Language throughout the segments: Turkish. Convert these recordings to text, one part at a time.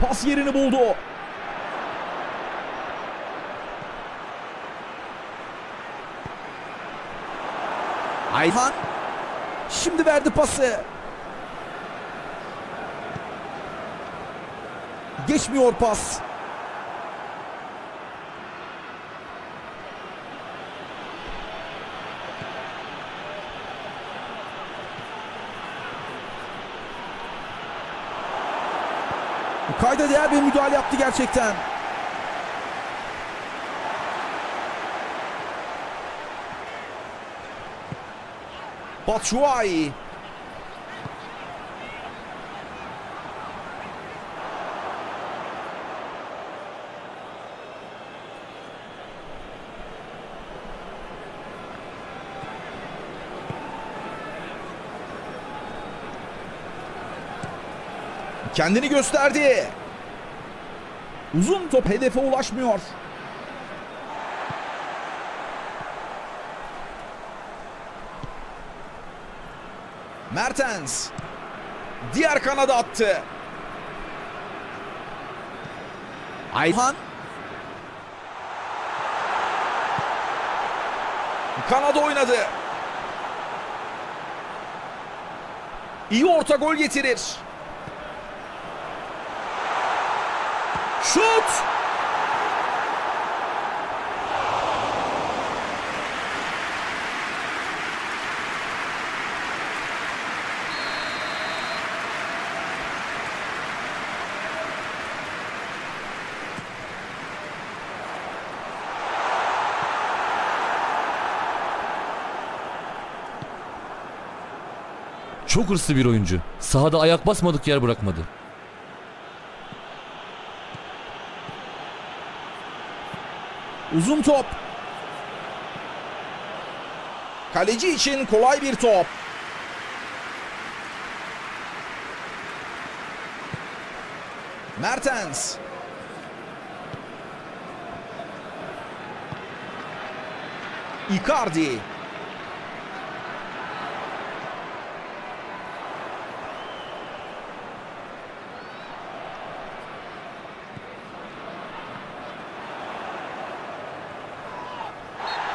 pas yerini buldu. Ayhan şimdi verdi pası. Geçmiyor pas. Kayda değer bir müdahale yaptı gerçekten. Batshuayi. Kendini gösterdi. Uzun top hedefe ulaşmıyor. Mertens. Diğer kanada attı. Ayhan. Kanada oynadı. İyi orta gol getirir. Şut! Çok hırslı bir oyuncu. Sahada ayak basmadık yer bırakmadı. Uzun top. Kaleci için kolay bir top. Mertens. Icardi.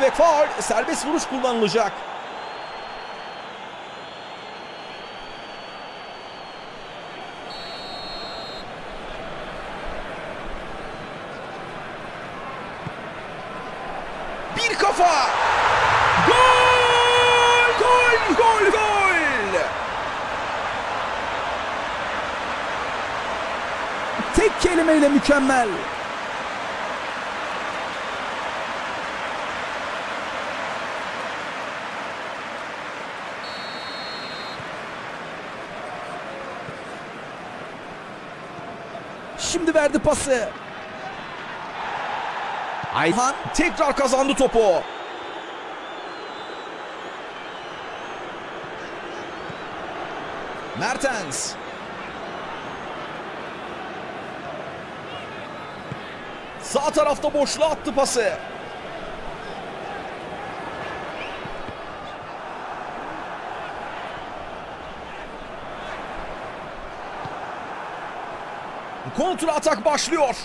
Ve faul serbest vuruş kullanılacak. Bir kafa. Gol! Gol! Gol! Gol! Tek kelimeyle mükemmel. Şimdi verdi pası. Ayhan tekrar kazandı topu. Mertens. Sağ tarafta boşluğa attı pası. Kontra atak başlıyor.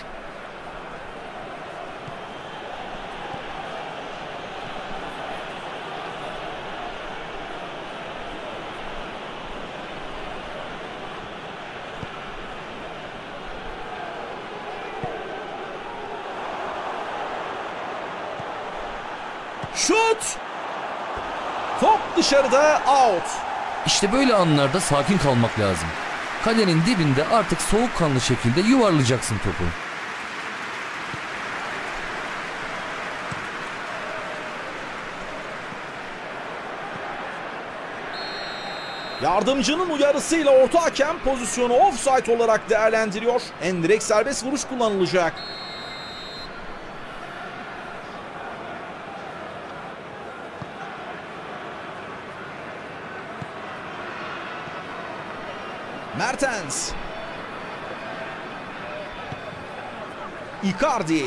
Şut! Top dışarıda out. İşte böyle anlarda sakin kalmak lazım. Kalenin dibinde artık soğukkanlı şekilde yuvarlayacaksın topu. Yardımcının uyarısıyla orta hakem pozisyonu offside olarak değerlendiriyor. Endirek serbest vuruş kullanılacak. Mertens. Icardi.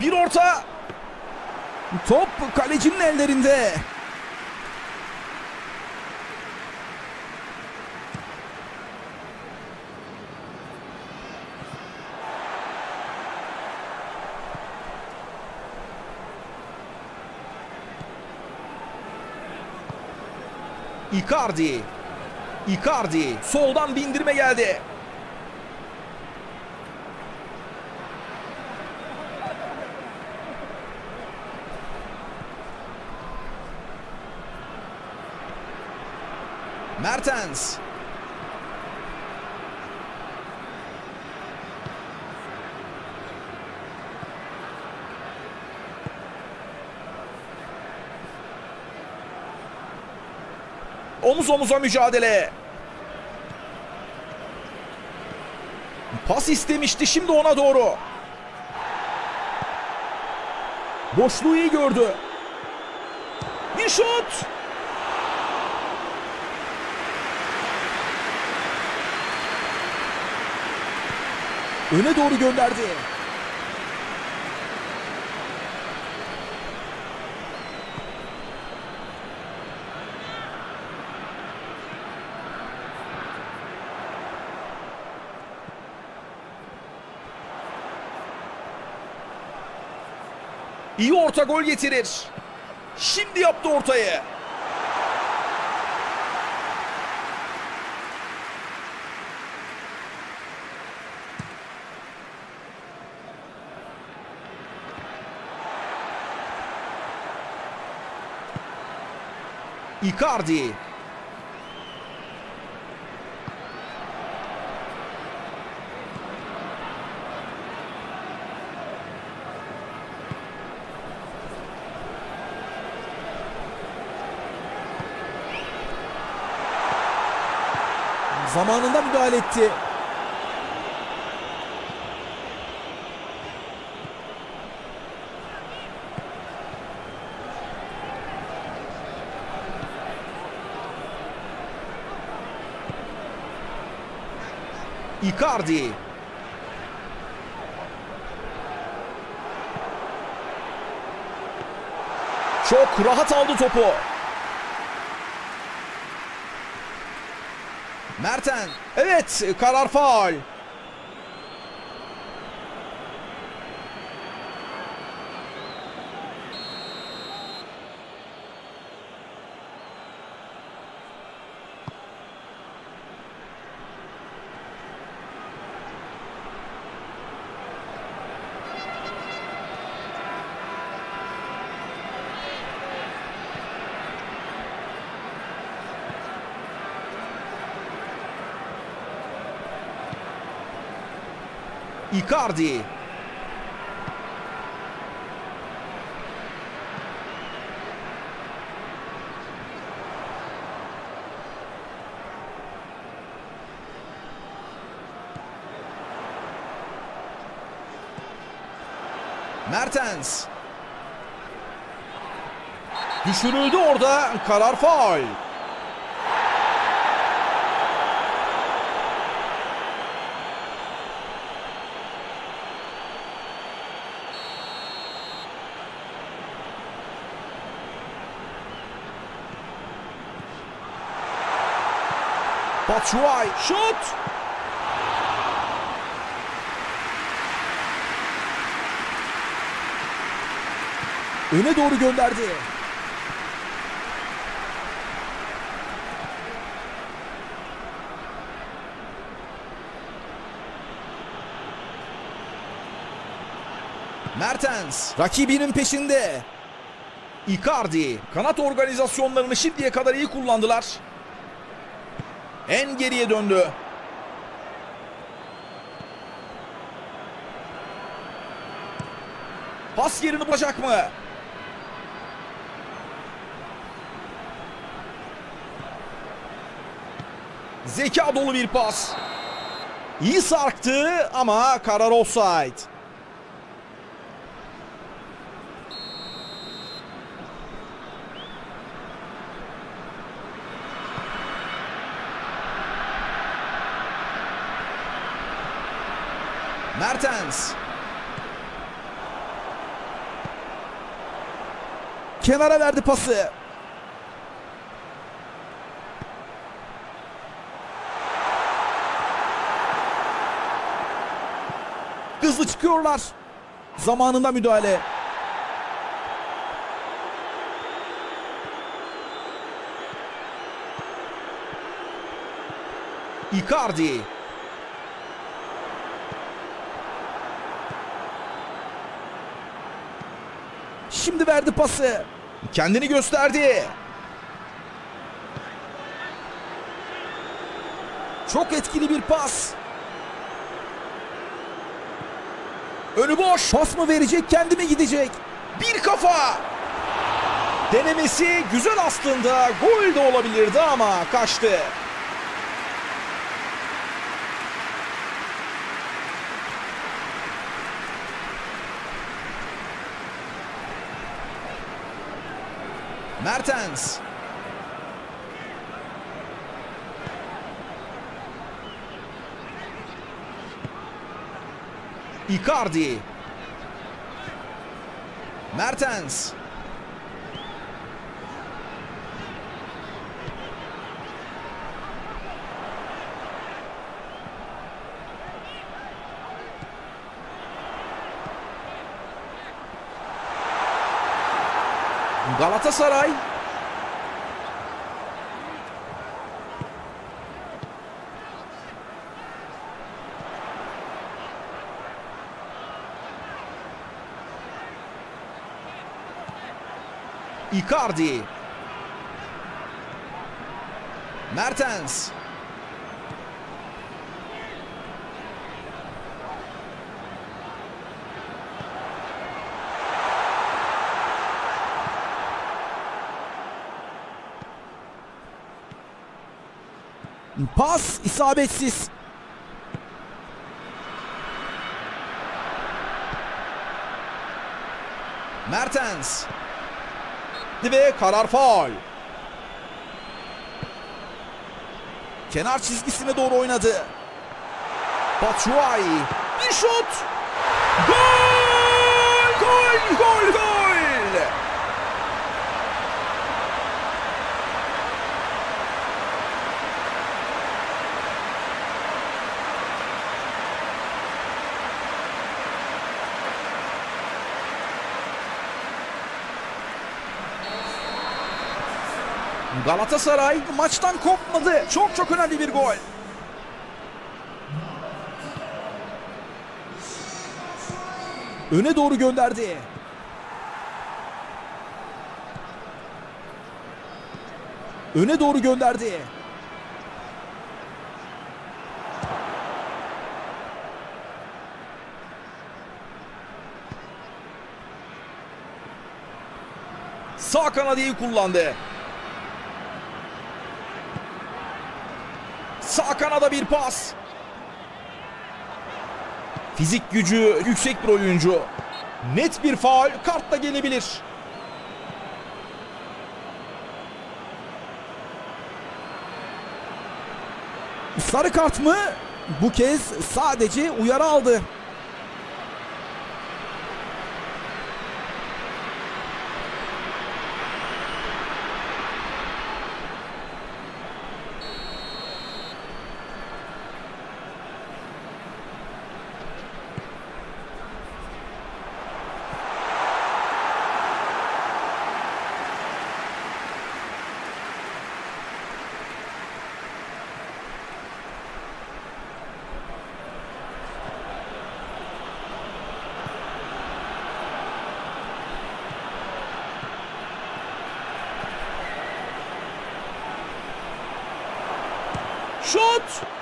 Bir orta. Top kalecinin ellerinde. Icardi. Icardi. Soldan bindirme geldi. Mertens. Omuz omuza mücadele. Pas istemişti şimdi ona doğru. Boşluğu iyi gördü. Bir şut. Öne doğru gönderdi. İyi orta gol getirir. Şimdi yaptı ortayı. Icardi. Zamanında müdahale etti. Icardi. Çok rahat aldı topu. Merten. Evet karar faul. Icardi. Mertens. Düşürüldü orada. Karar faul. Batshuayi şut. Öne doğru gönderdi. Mertens rakibinin peşinde. Icardi kanat organizasyonlarını şimdiye kadar iyi kullandılar. En geriye döndü. Pas yerini bulacak mı? Zeka dolu bir pas. İyi sarktı ama karar offside. Mertens. Kenara verdi pası. Hızlı çıkıyorlar. Zamanında müdahale. Icardi. Şimdi verdi pası. Kendini gösterdi. Çok etkili bir pas. Önü boş. Pas mı verecek, kendi mi gidecek? Bir kafa. Denemesi güzel aslında. Gol de olabilirdi ama kaçtı. Mertens. Icardi. Mertens. Galatasaray Icardi. Mertens. Pas isabetsiz. Mertens. Ve karar faul. Kenar çizgisine doğru oynadı. Batshuayi. Bir şut. Gol! Gol! Gol! Gol! Galatasaray maçtan kopmadı. Çok çok önemli bir gol. Öne doğru gönderdi. Öne doğru gönderdi. Sağ kanadı iyi kullandı. Sağ kanada bir pas. Fizik gücü yüksek bir oyuncu. Net bir faul kartla gelebilir. Sarı kart mı? Bu kez sadece uyarı aldı. Şut!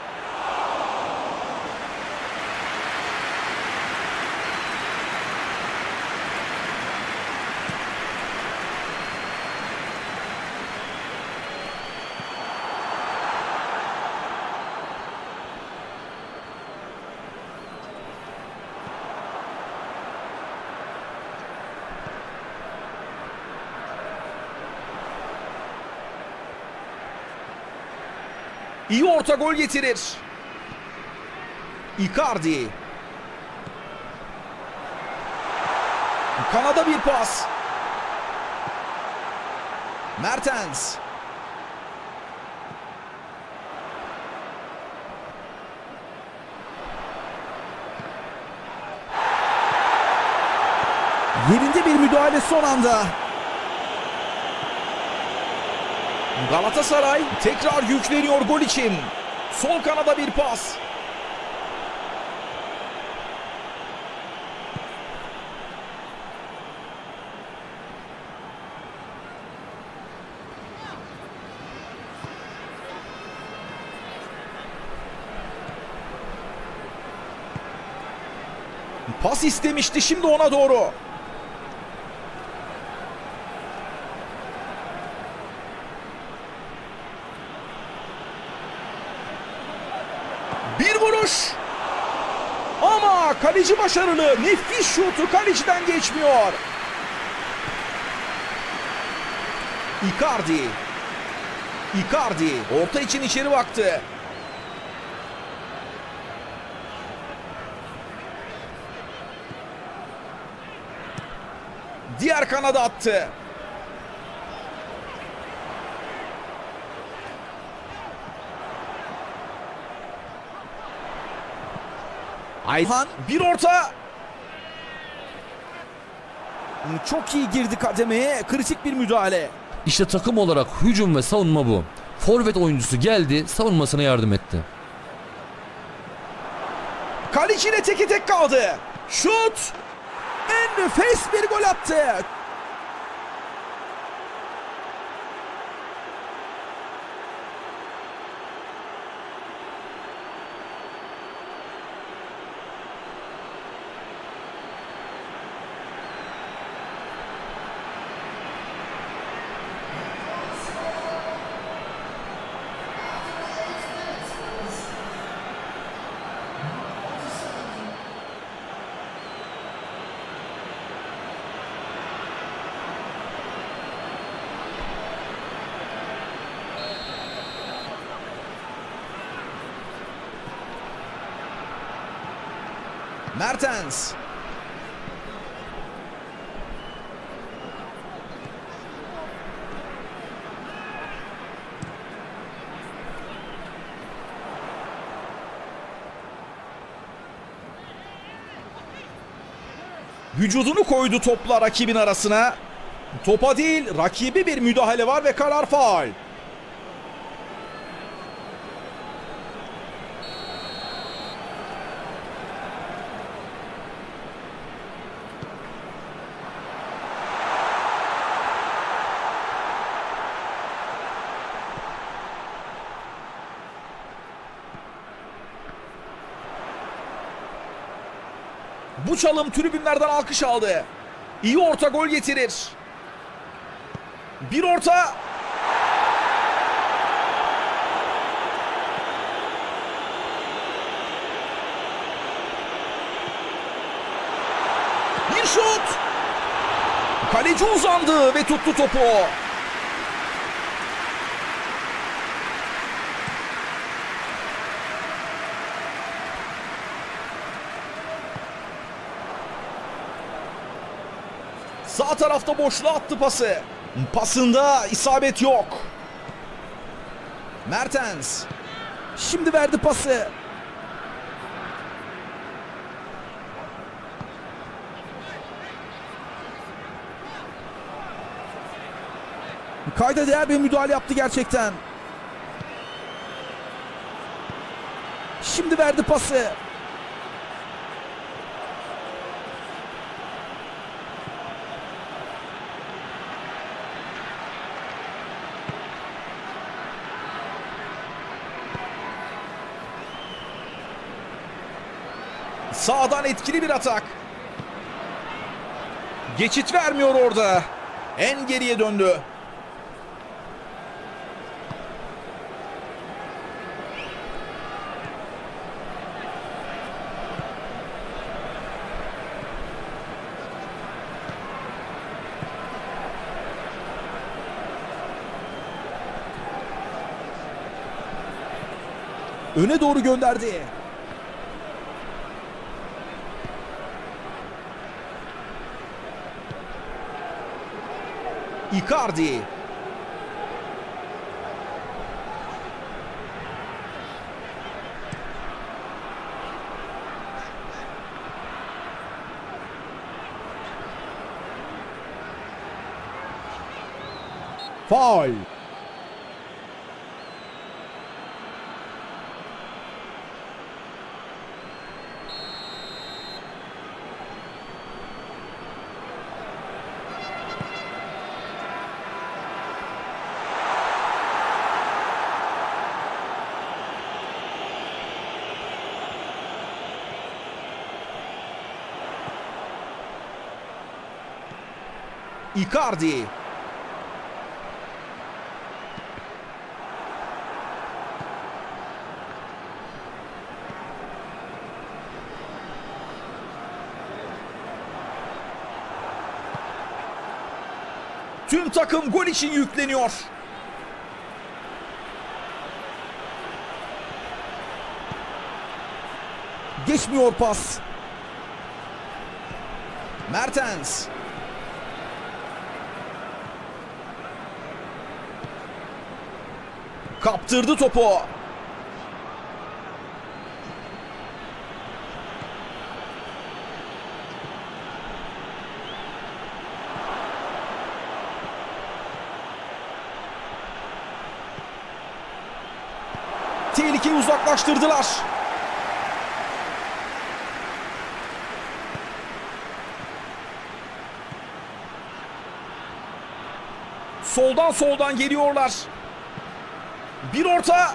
İyi orta gol getirir. Icardi. Kanada bir pas. Mertens. Yerinde bir müdahale son anda. Galatasaray tekrar yükleniyor gol için. Sol kanada bir pas. Pas istemişti şimdi ona doğru. Bir vuruş. Ama kaleci başarılı. Nefis şutu kaleciden geçmiyor. Icardi. Icardi orta için içeri baktı. Diğer kanada attı. Ayhan bir orta. Çok iyi girdi kademeye. Kritik bir müdahale. İşte takım olarak hücum ve savunma bu. Forvet oyuncusu geldi, savunmasına yardım etti. Kaleciyle teke tek kaldı. Şut. En nefes bir gol attı. Mertens. Vücudunu koydu topla rakibin arasına. Topa değil rakibi bir müdahale var ve karar faul. Çalım tribünlerden alkış aldı. İyi orta gol getirir. Bir orta. Bir şut. Kaleci uzandı ve tuttu topu. Sağ tarafta boşluğa attı pası. Pasında isabet yok. Mertens. Şimdi verdi pası. Kayda değer bir müdahale yaptı gerçekten. Şimdi verdi pası. Sağdan etkili bir atak. Geçit vermiyor orada. En geriye döndü. Öne doğru gönderdi. Icardi. Foul. Icardi. Tüm takım gol için yükleniyor. Geçmiyor pas. Mertens. Kaptırdı topu. Tehlikeyi uzaklaştırdılar. Soldan soldan geliyorlar. Bir orta.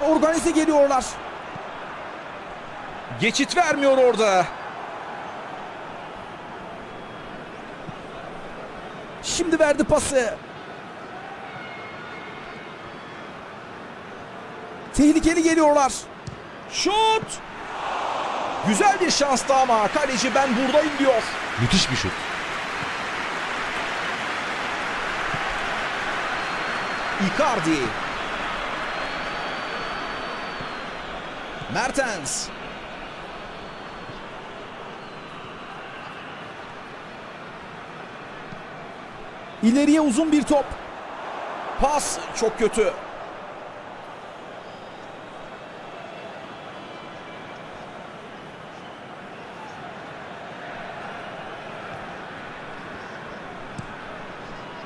Organize geliyorlar. Geçit vermiyor orada. Şimdi verdi pası. Tehlikeli geliyorlar. Şut! Güzel bir şanstı ama kaleci ben buradayım diyor. Müthiş bir şut. Icardi. Mertens. İleriye uzun bir top. Pas çok kötü.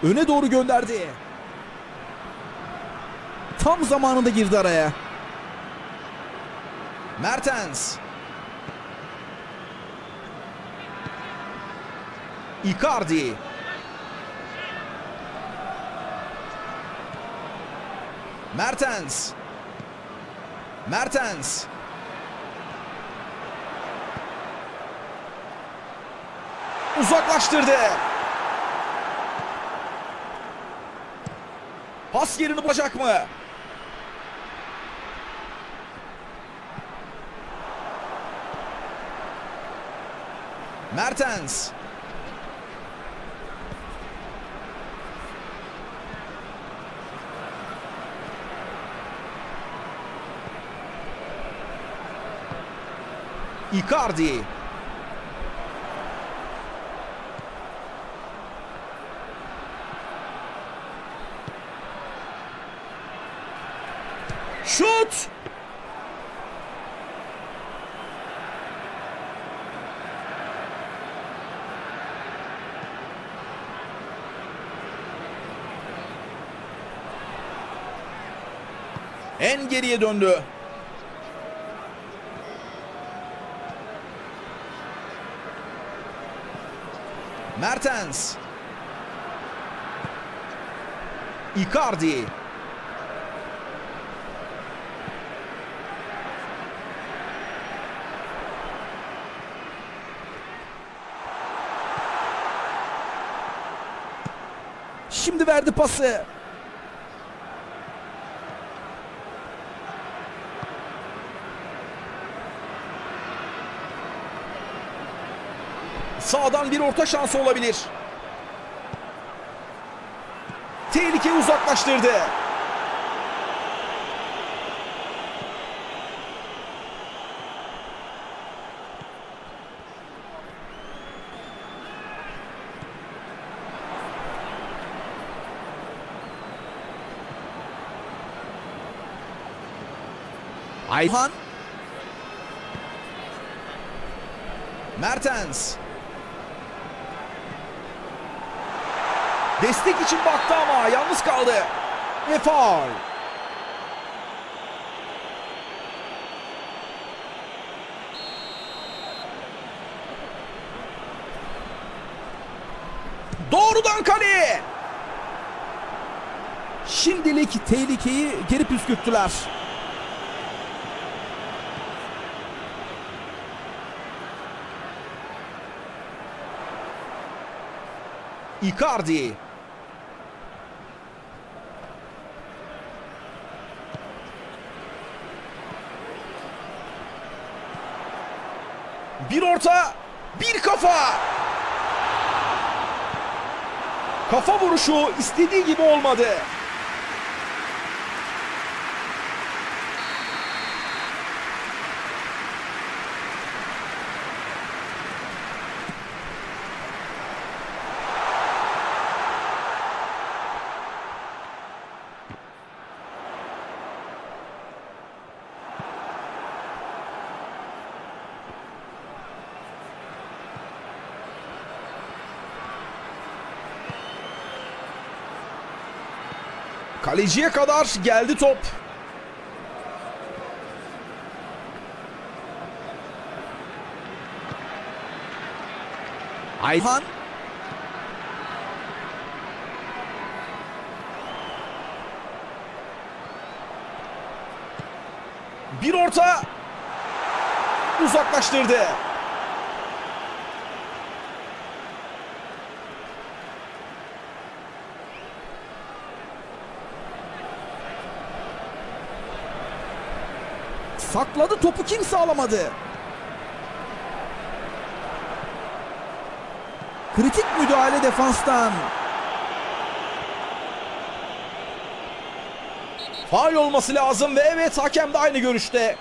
Öne doğru gönderdi. Tam zamanında girdi araya. Mertens. Icardi. Mertens. Mertens. Uzaklaştırdı. Pas yerini bulacak mı? Mertens. Icardi. Şut! En geriye döndü. Mertens. Icardi. Şimdi verdi pası. Sağdan bir orta şansı olabilir. Tehlikeyi uzaklaştırdı. Ayhan Mertens. Destek için baktı ama yalnız kaldı. Ve faul. Doğrudan kaleye. Şimdilik tehlikeyi geri püskürttüler. Icardi. Bir orta, bir kafa. Kafa vuruşu istediği gibi olmadı. Kaleciye kadar geldi top. Ayhan Bir orta uzaklaştırdı. Sakladı topu kimse alamadı. Kritik müdahale defanstan. Faul olması lazım ve evet hakem de aynı görüşte.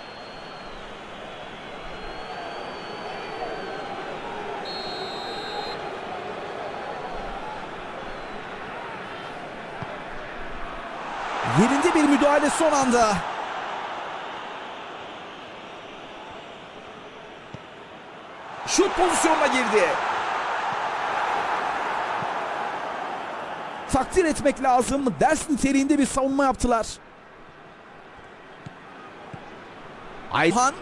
Yerinde bir müdahale son anda. Şut pozisyonuna girdi. Takdir etmek lazım. Ders niteliğinde bir savunma yaptılar. Ayhan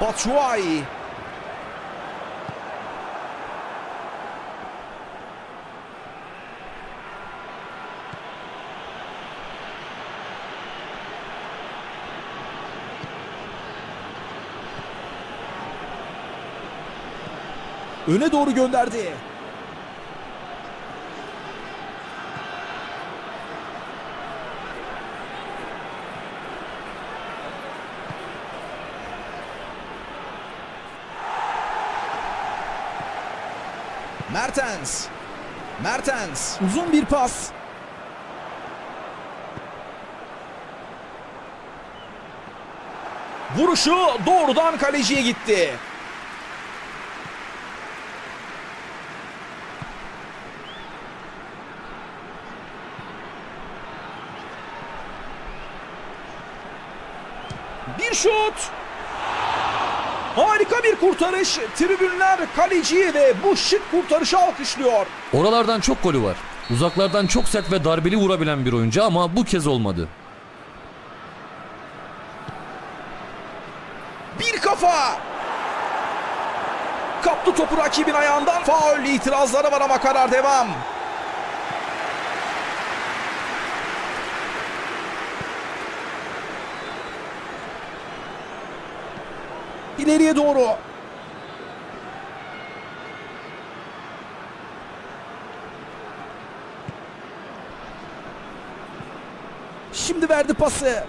Batshuayi. Öne doğru gönderdi. Mertens. Mertens. Uzun bir pas. Vuruşu doğrudan kaleciye gitti. Bir şut. Harika bir kurtarış. Tribünler kaleciyi ve bu şık kurtarışı alkışlıyor. Oralardan çok golü var. Uzaklardan çok sert ve darbeli vurabilen bir oyuncu ama bu kez olmadı. Bir kafa. Kaptı topu rakibin ayağından. Faul itirazları var ama karar devam. İleriye doğru. Şimdi verdi pası.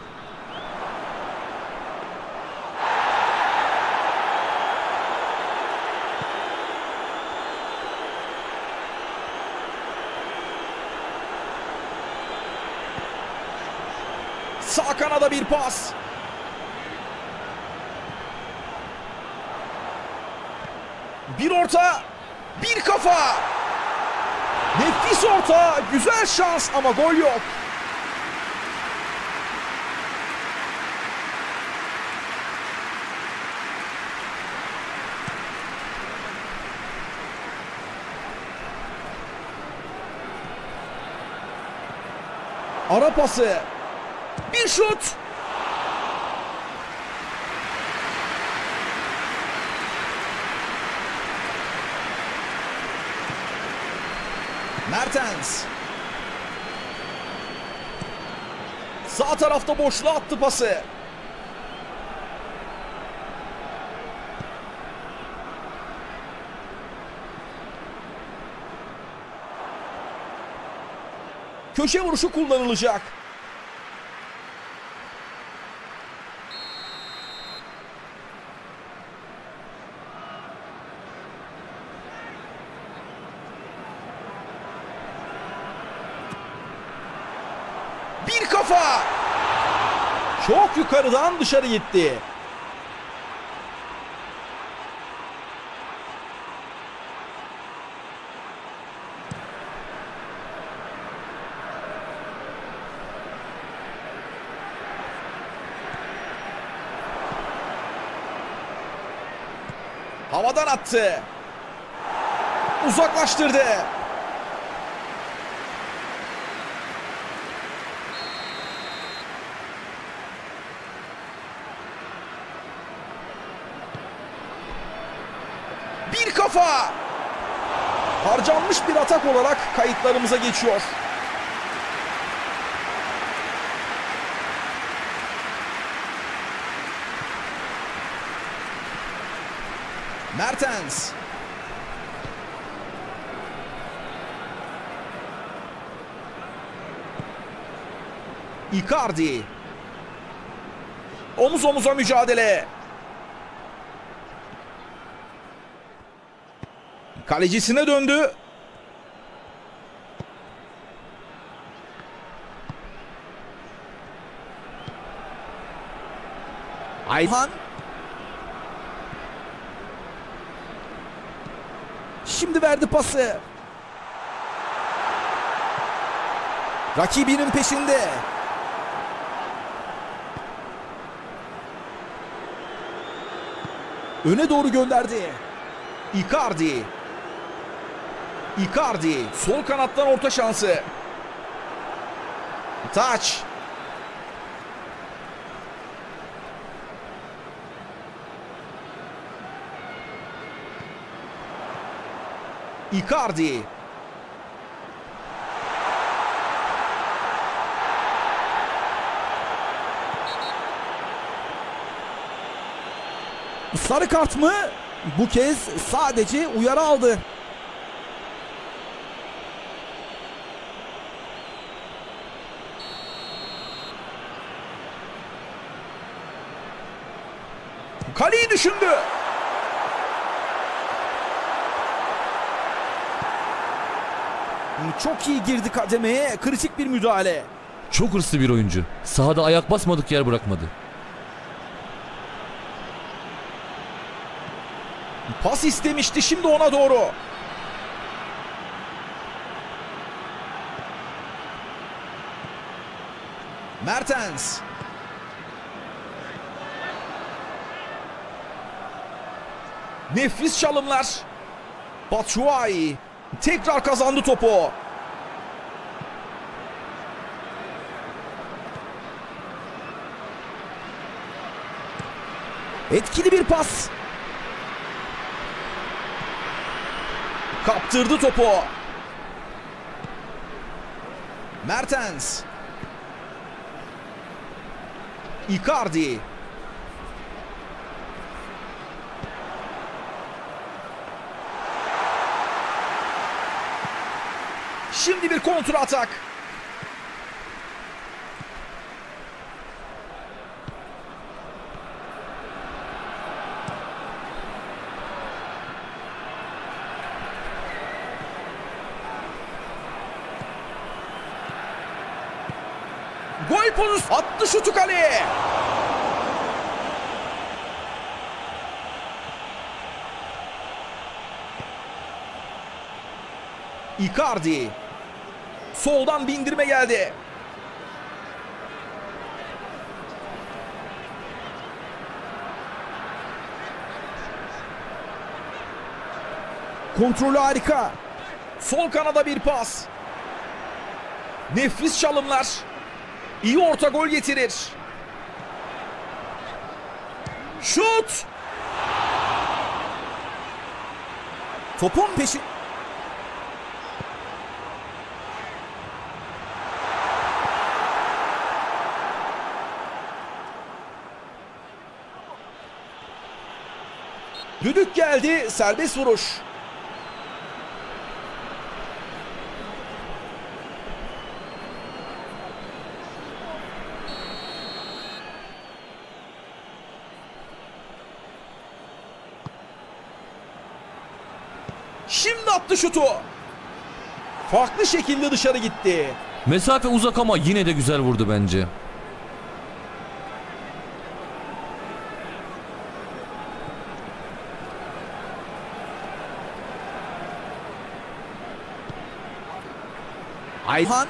Sağ kanada bir pas. Bir orta. Bir kafa. Nefis orta. Güzel şans ama gol yok. Ara pası. Bir şut. Mertens. Sağ tarafta boşluğa attı pası. Köşe vuruşu kullanılacak. Bir kafa. Çok yukarıdan dışarı gitti. Havadan attı. Uzaklaştırdı. Bir kafa. Harcanmış bir atak olarak kayıtlarımıza geçiyor. Mertens. Icardi. Omuz omuza mücadele. Kalecisine döndü. Ayhan. Şimdi verdi pası. Rakibinin peşinde. Öne doğru gönderdi. Icardi. Icardi. Sol kanattan orta şansı. Taç. Icardi. Sarı kart mı? Bu kez sadece uyarı aldı. Kaleyi düşündü. Çok iyi girdi kademeye. Kritik bir müdahale. Çok hırslı bir oyuncu. Sahada ayak basmadık yer bırakmadı. Pas istemişti şimdi ona doğru. Mertens. Nefis çalımlar. Batshuayi tekrar kazandı topu. Etkili bir pas. Kaptırdı topu. Mertens. Icardi. Şimdi bir kontra atak. Gol pozisyonu attı şutu kaleye. Icardi. Soldan bindirme geldi. Kontrolü harika. Sol kanada bir pas. Nefis çalımlar. İyi orta gol getirir. Şut! Topun peşi... Düdük geldi. Serbest vuruş. Şimdi attı şutu. Farklı şekilde dışarı gitti. Mesafe uzak ama yine de güzel vurdu bence. Ayhan.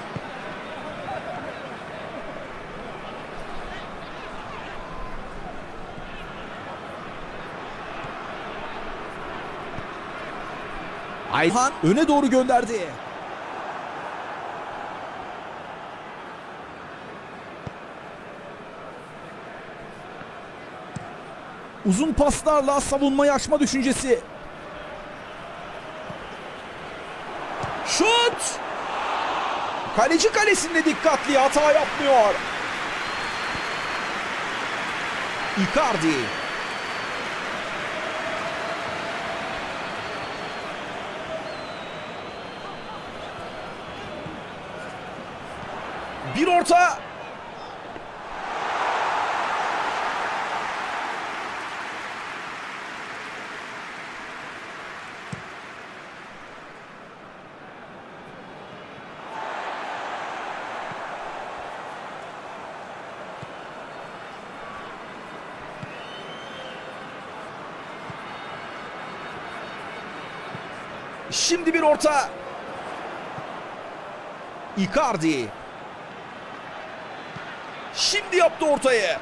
Ayhan öne doğru gönderdi. Uzun paslarla savunmayı aşma düşüncesi. Şut! Kaleci kalesinde dikkatli hata yapmıyor. Icardi. Bir orta. Şimdi bir orta. Icardi. Şimdi yaptı ortayı.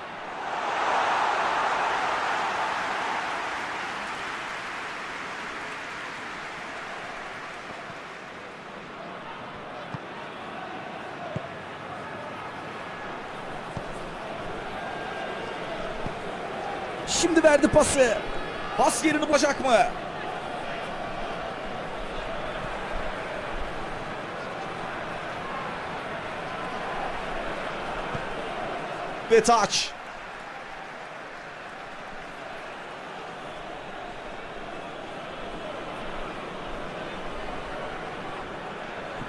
Şimdi verdi pası. Pas yerini bulacak mı? Ve taç.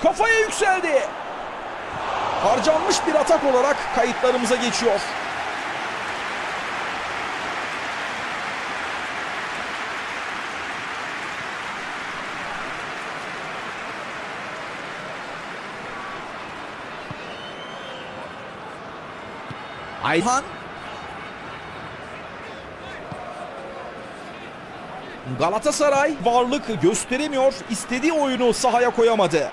Kafaya yükseldi. Harcanmış bir atak olarak kayıtlarımıza geçiyor. Ayhan Galatasaray varlık gösteremiyor. istediği oyunu sahaya koyamadı.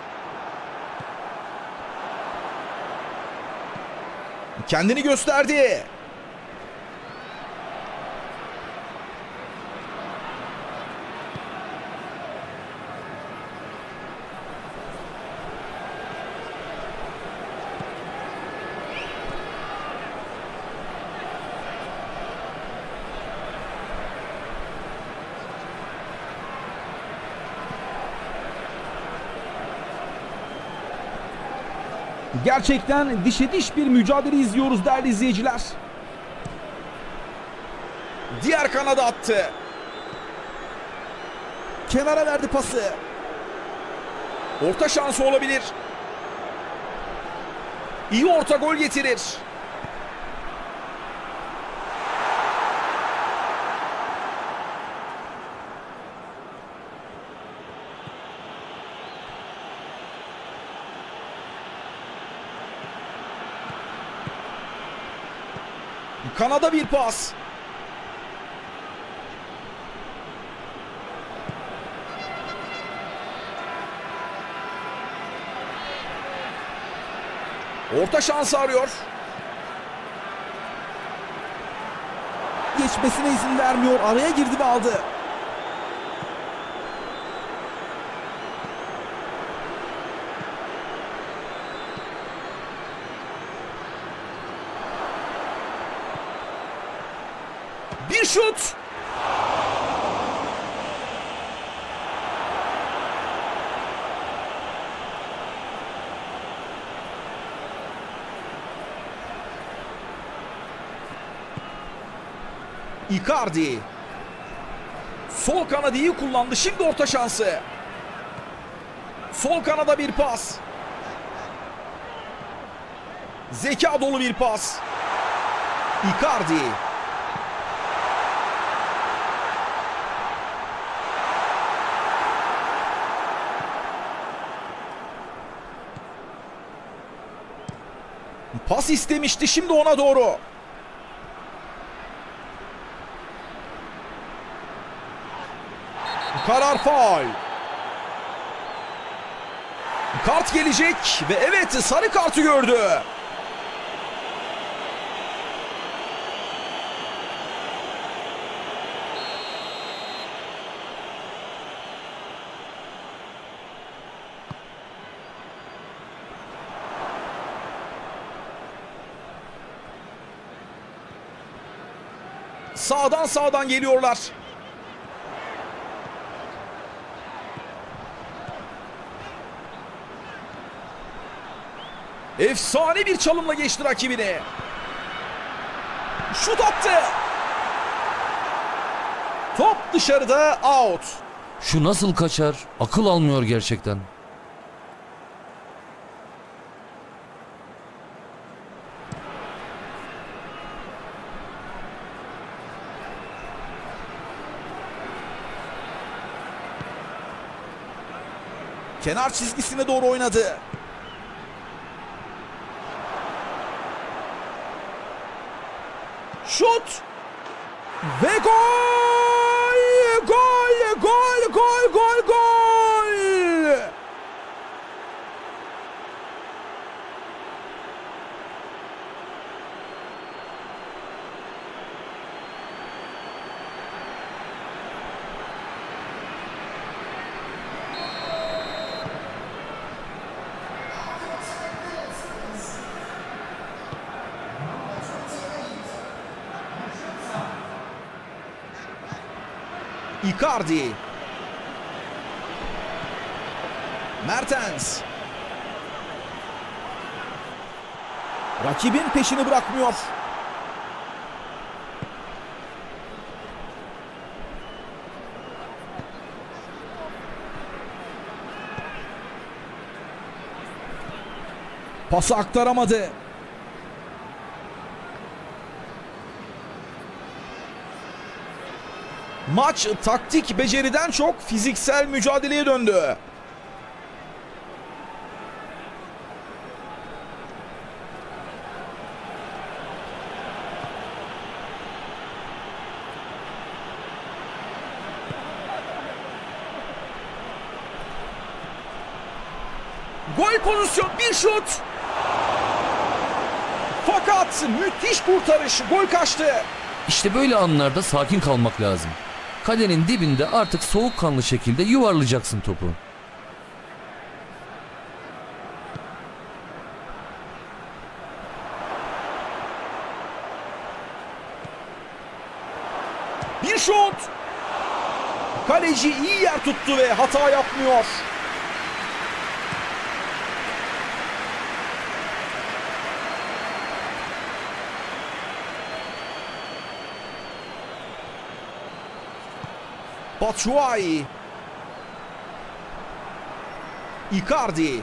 Kendini gösterdi. Gerçekten dişe diş bir mücadele izliyoruz değerli izleyiciler. Diğer kanada attı. Kenara verdi pası. Orta şansı olabilir. İyi orta gol getirir. Kanada bir pas. Orta şansı arıyor. Geçmesine izin vermiyor. Araya girdi ve aldı. Bir şut. Icardi. Sol kanadı iyi kullandı. Şimdi orta şansı. Sol kanada bir pas. Zeka dolu bir pas. Icardi. Pas istemişti şimdi ona doğru. Karar faul. Kart gelecek ve evet sarı kartı gördü. Sağdan sağdan geliyorlar. Efsane bir çalımla geçti rakibini. Şut attı. Top dışarıda out. Şu nasıl kaçar? Akıl almıyor gerçekten. Kenar çizgisine doğru oynadı. Şut ve gol! Gol! Gol! Gol! Gol! Gol! Icardi. Mertens. Rakibin peşini bırakmıyor. Pası aktaramadı. Maç taktik beceriden çok fiziksel mücadeleye döndü. Gol pozisyon bir şut. Fakat müthiş kurtarış. Gol kaçtı. İşte böyle anlarda sakin kalmak lazım. Kalenin dibinde artık soğukkanlı şekilde yuvarlayacaksın topu. Bir şut. Kaleci iyi yer tuttu ve hata yapmıyor. Batshuayi. Icardi.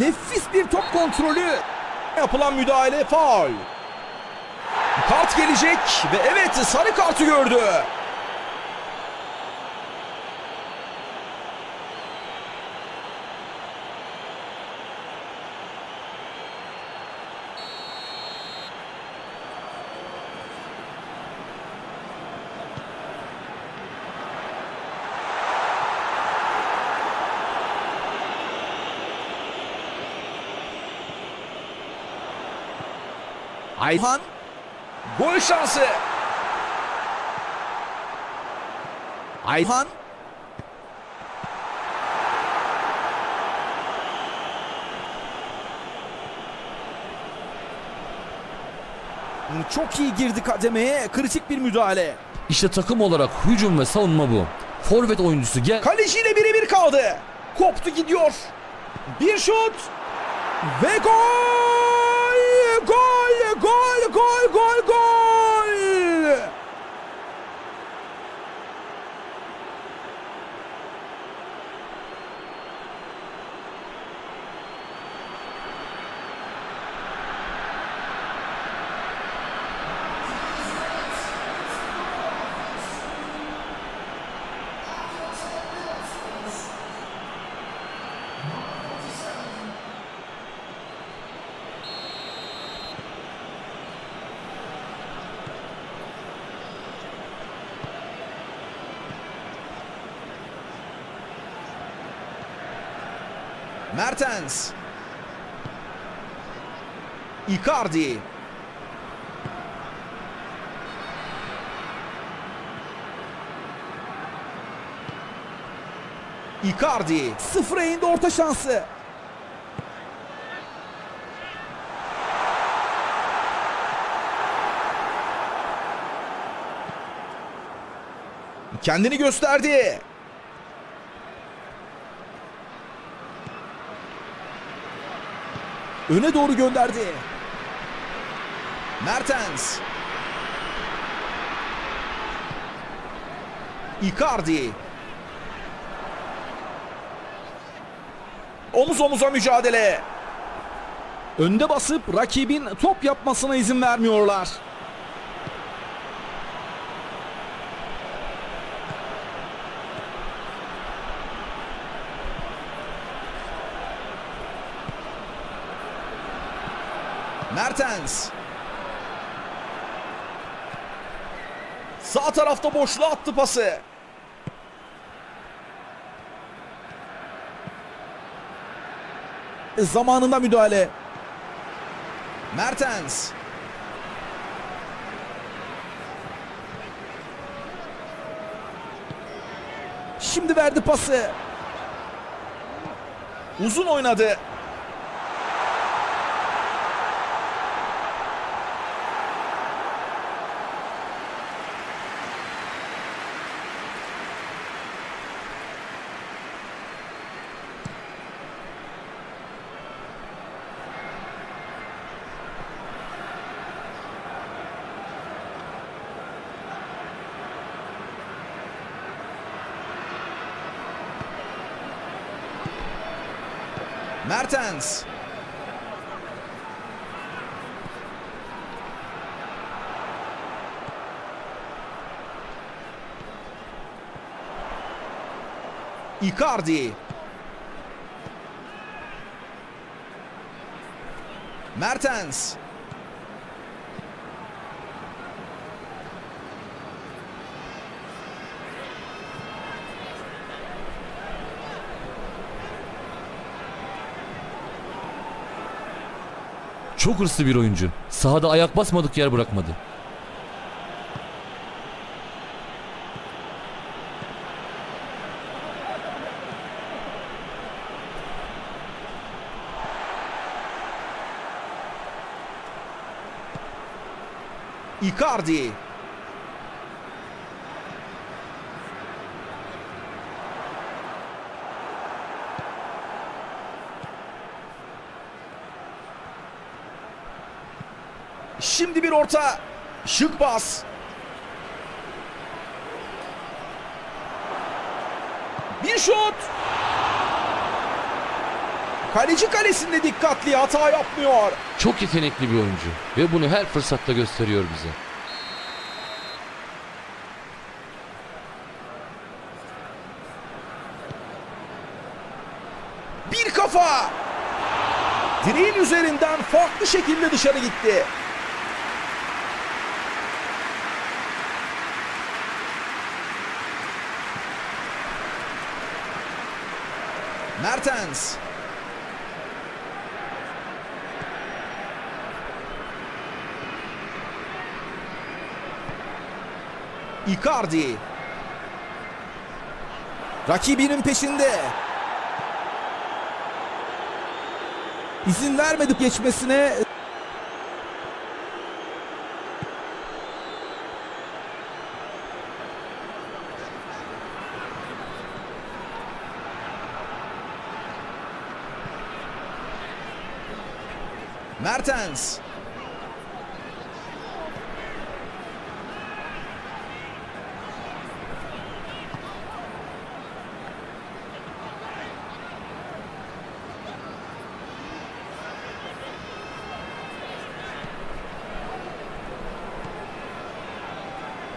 Nefis bir top kontrolü. Yapılan müdahale faul. Kart gelecek ve evet sarı kartı gördü. Ayhan Gol şansı. Ayhan Çok iyi girdi kademeye. Kritik bir müdahale. İşte takım olarak hücum ve savunma bu. Forvet oyuncusu gel. Kaleciyle birebir kaldı. Koptu gidiyor. Bir şut. Ve gol! Gol! Gol! Gol! Gol! Gol! Mertens. Icardi. Icardi. Sıfıra indi orta şansı. Kendini gösterdi. Öne doğru gönderdi. Mertens. Icardi. Omuz omuza mücadele. Önde basıp rakibin top yapmasına izin vermiyorlar. Mertens. Sağ tarafta boşluğa attı pası. Zamanında müdahale. Mertens. Şimdi verdi pası. Uzun oynadı. Mertens. Icardi. Mertens. Çok hırslı bir oyuncu. Sahada ayak basmadık yer bırakmadı. Icardi. Şimdi bir orta. Şık bas. Bir şut. Kaleci kalesinde dikkatli hata yapmıyor. Çok yetenekli bir oyuncu ve bunu her fırsatta gösteriyor bize. Bir kafa. Direğin üzerinden farklı şekilde dışarı gitti. hands. Icardi. Rakibinin peşinde. İzin vermedik geçmesine Mertens.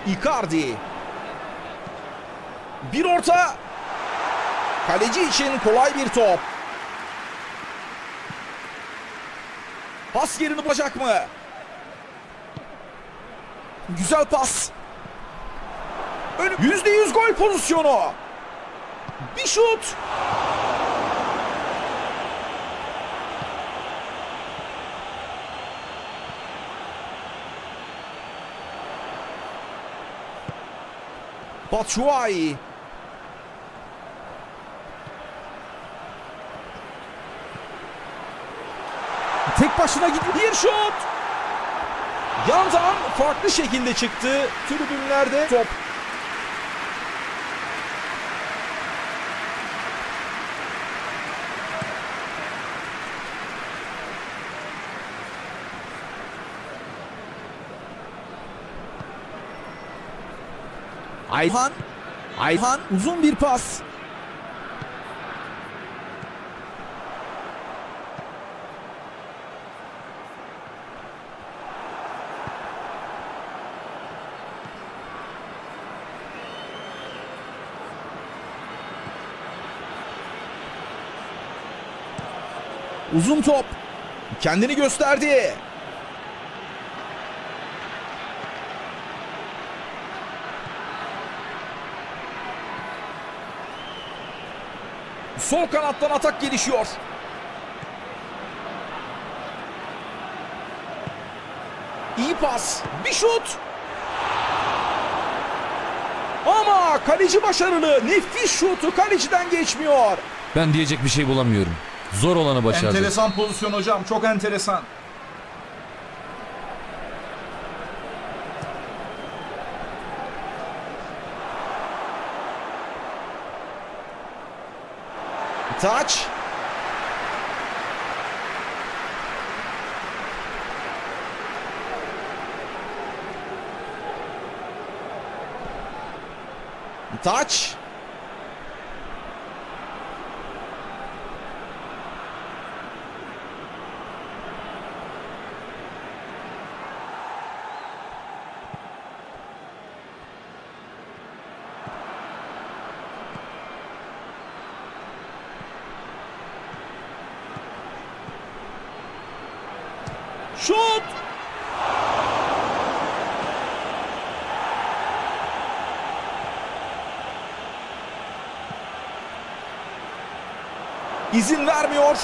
Icardi. Bir orta. Kaleci için kolay bir top. Pas yerini bulacak mı? Güzel pas. Yüzde yüz gol pozisyonu. Bir şut. Batshuayi. Tek başına gidiyor. Bir şut. Yandan farklı şekilde çıktı. Tribünlerde top. Ayhan. Ayhan uzun bir pas. Uzun top. Kendini gösterdi. Sol kanattan atak gelişiyor. İyi pas. Bir şut. Ama kaleci başarılı. Nefis şutu kaleciden geçmiyor. Ben diyecek bir şey bulamıyorum. Zor olanı başardı. Enteresan pozisyon hocam. Çok enteresan. Taç. Taç. Şut. İzin vermiyor.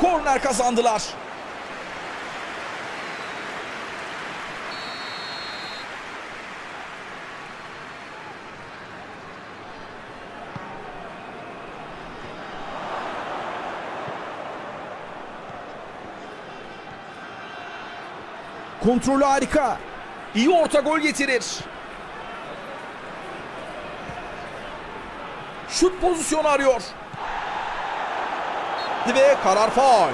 Korner kazandılar. Kontrolü harika. İyi orta gol getirir. Şut pozisyonu arıyor. Ve karar faul.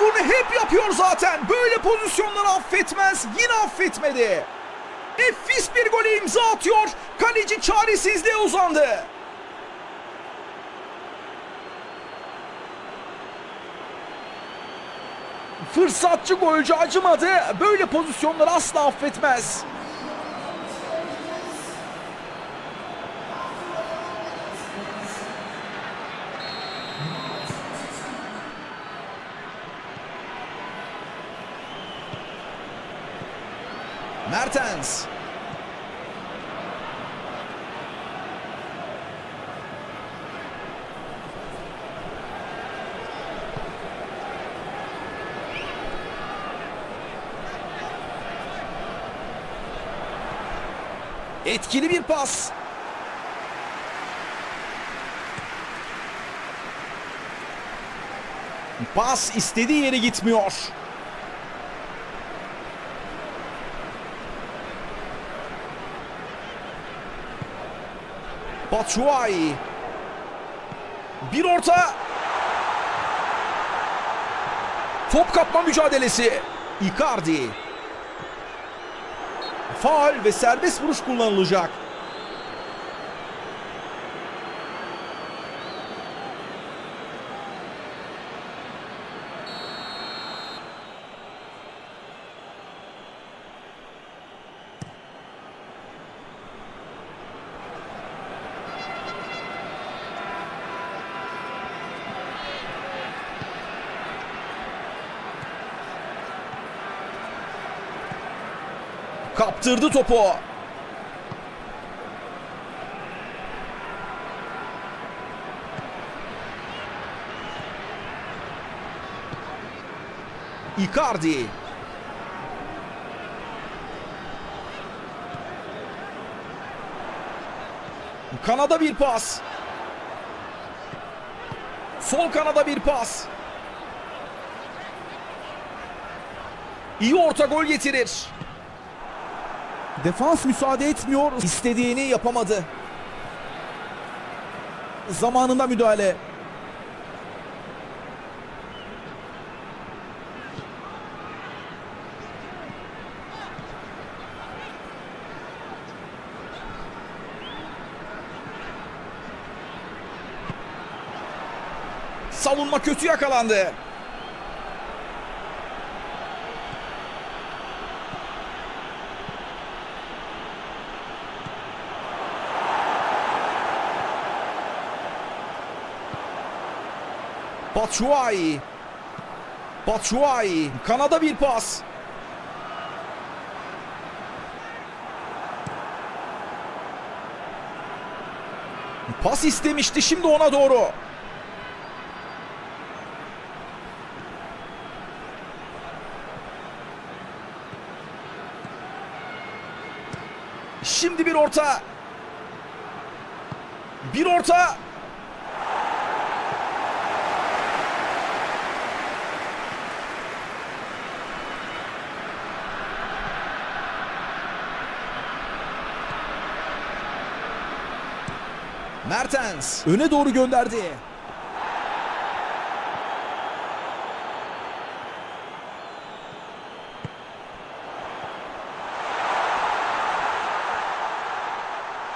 Bunu hep yapıyor zaten. Böyle pozisyonları affetmez. Yine affetmedi. Nefis bir gole imza atıyor. Kaleci çaresizliğe uzandı. Fırsatçı golcü acımadı. Böyle pozisyonları asla affetmez. Mertens. Etkili bir pas. Pas istediği yere gitmiyor. Batshuayi. Bir orta. Top kapma mücadelesi. Icardi. Faul ve serbest vuruş kullanılacak. Kaptırdı topu. Icardi. Kanada bir pas. Sol kanada bir pas. İyi orta gol getirir. Defans müsaade etmiyor. İstediğini yapamadı. Zamanında müdahale. Savunma kötü yakalandı. Batshuayi. Batshuayi. Kanada bir pas. Pas istemişti şimdi ona doğru. Şimdi bir orta. Bir orta. Mertens öne doğru gönderdi.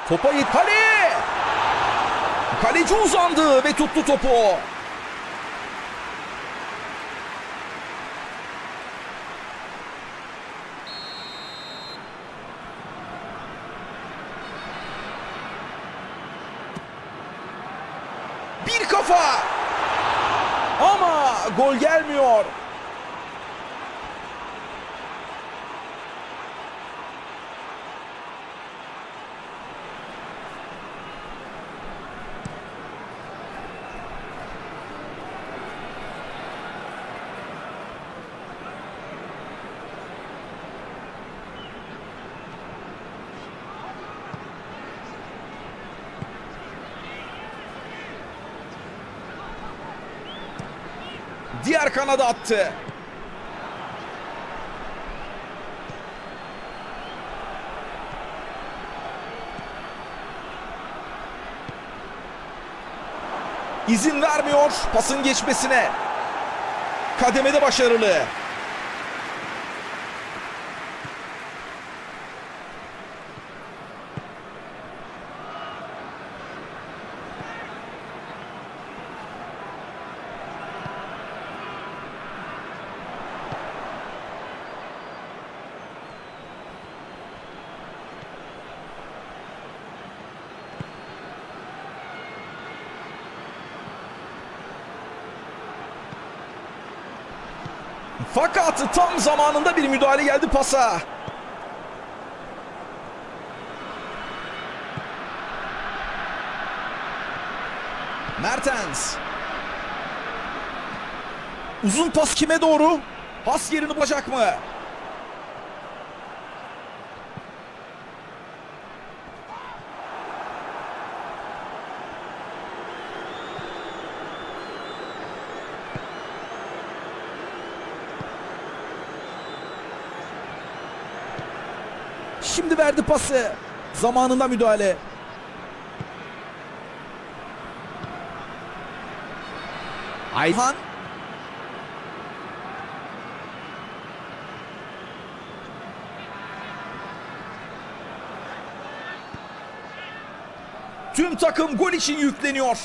Topa git. Kale! Kaleci uzandı ve tuttu topu. Bir kafa. Ama gol gelmiyor. Diğer kanada attı. İzin vermiyor pasın geçmesine. Kademede başarılı. Fakat tam zamanında bir müdahale geldi pasa. Mertens. Uzun pas kime doğru? Pas yerini bulacak mı? Şimdi verdi pası. Zamanında müdahale. Ayhan. Tüm takım gol için yükleniyor.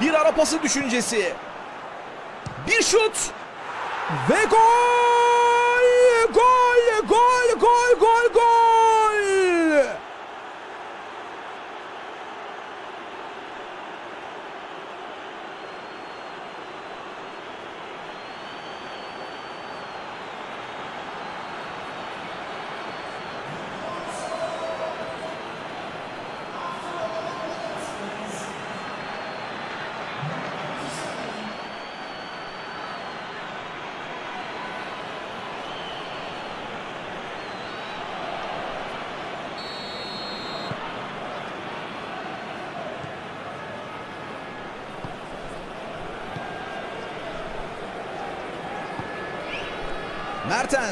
Bir ara pası düşüncesi. Bir şut. Ve gol! Gol! Gol! Gol! Gol! Gol!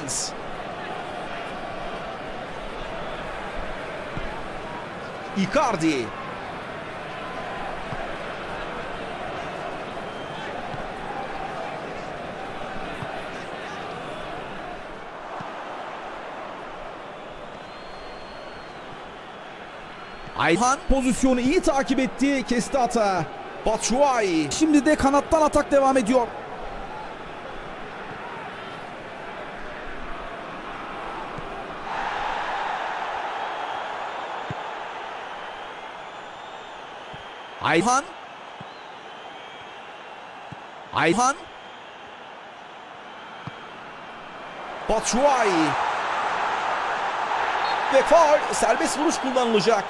Mertens. Icardi. Ayhan pozisyonu iyi takip etti. Kesti hata. Batshuayi. Şimdi de kanattan atak devam ediyor. Ayhan. Ayhan. Batshuayi. Ve faul serbest vuruş kullanılacak.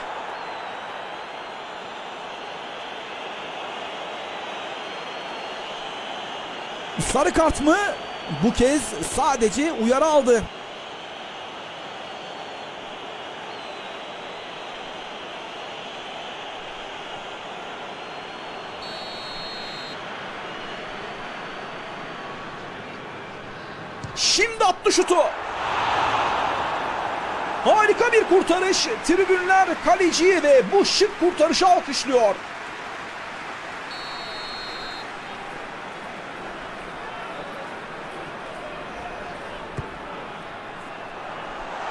Sarı kart mı? Bu kez sadece uyarı aldı. Şimdi attı şutu. Harika bir kurtarış. Tribünler kaleciyi ve bu şık kurtarışı alkışlıyor.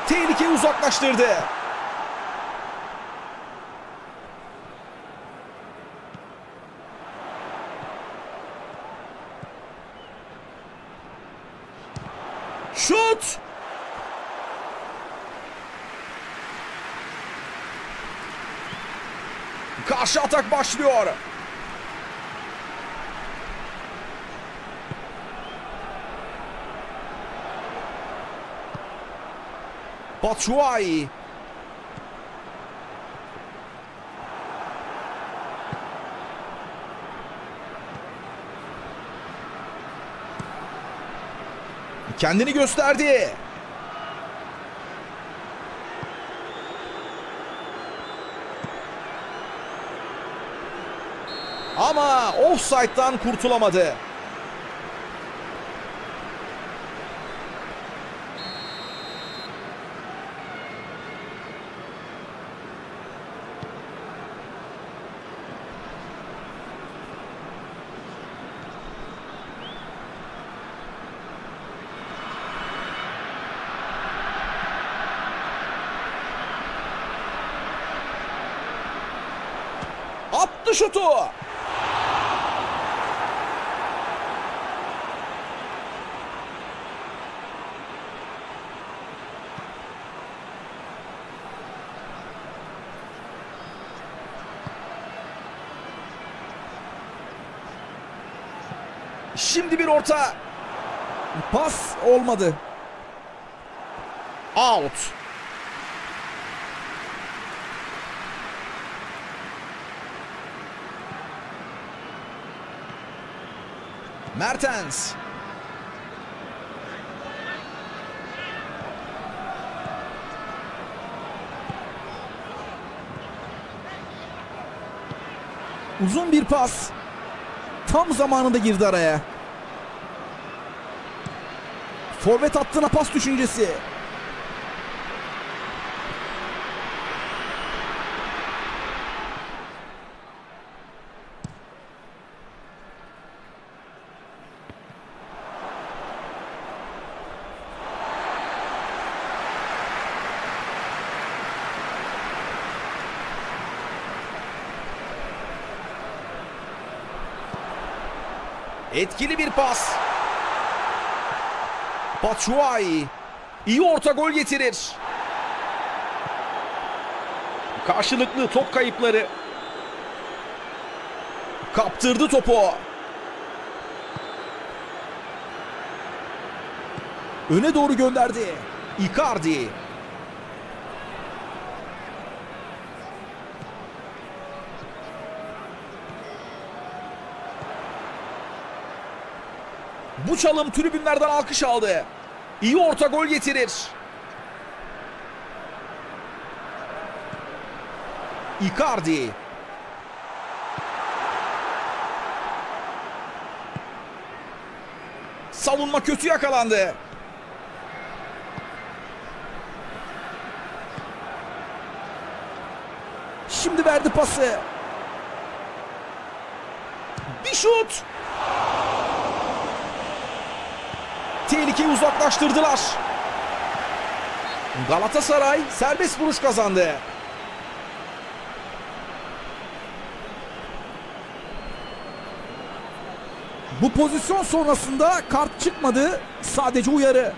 Tehlikeyi uzaklaştırdı. Şut! Karşı atak başlıyor. Batshuayi. Kendini gösterdi. Ama offside'dan kurtulamadı. Attı şutu. orta. Pas olmadı. Out. Mertens. Uzun bir pas. Tam zamanında girdi araya. Forvet hattına pas düşüncesi. Etkili bir pas. Batshuayi. İyi orta gol getirir. Karşılıklı top kayıpları. Kaptırdı topu. Öne doğru gönderdi. Icardi. Bu çalım tribünlerden alkış aldı. İyi orta gol getirir. Icardi. Savunma kötü yakalandı. Şimdi verdi pası. Bir şut. Tehlikeyi uzaklaştırdılar. Galatasaray serbest vuruş kazandı. Bu pozisyon sonrasında kart çıkmadı. Sadece uyarı.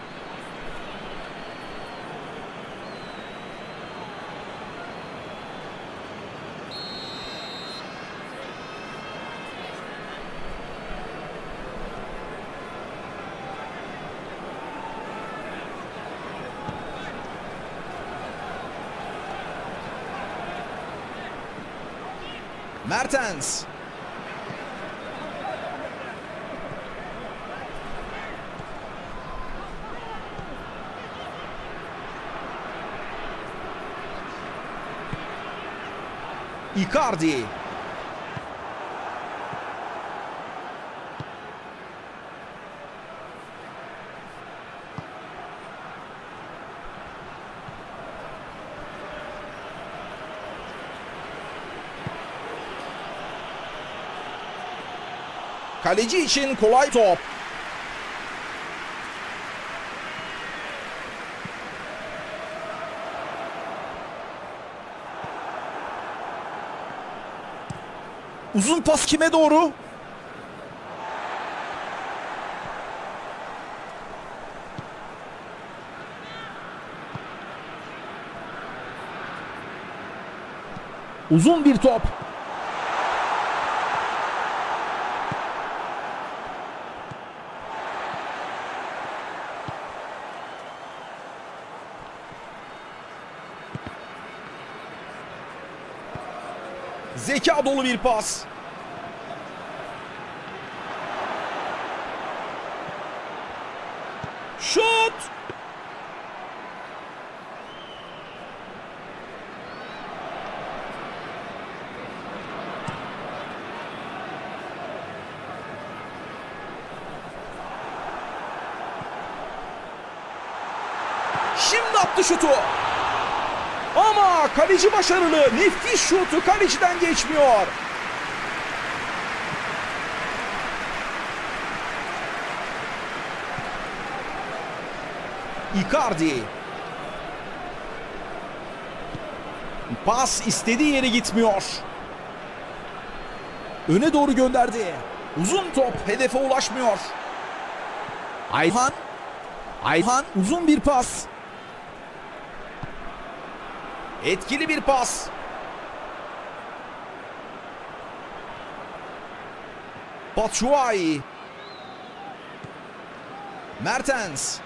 Mertens. Icardi. Kaleci için kolay top. Uzun pas kime doğru? Uzun bir top. Dolu bir pas. Şut! Şimdi attı şutu. Kaleci başarılı. Nefis şutu kaleciden geçmiyor. Icardi. Pas istediği yere gitmiyor. Öne doğru gönderdi. Uzun top hedefe ulaşmıyor. Ayhan. Ayhan uzun bir pas. Etkili bir pas. Batshuayi. Mertens.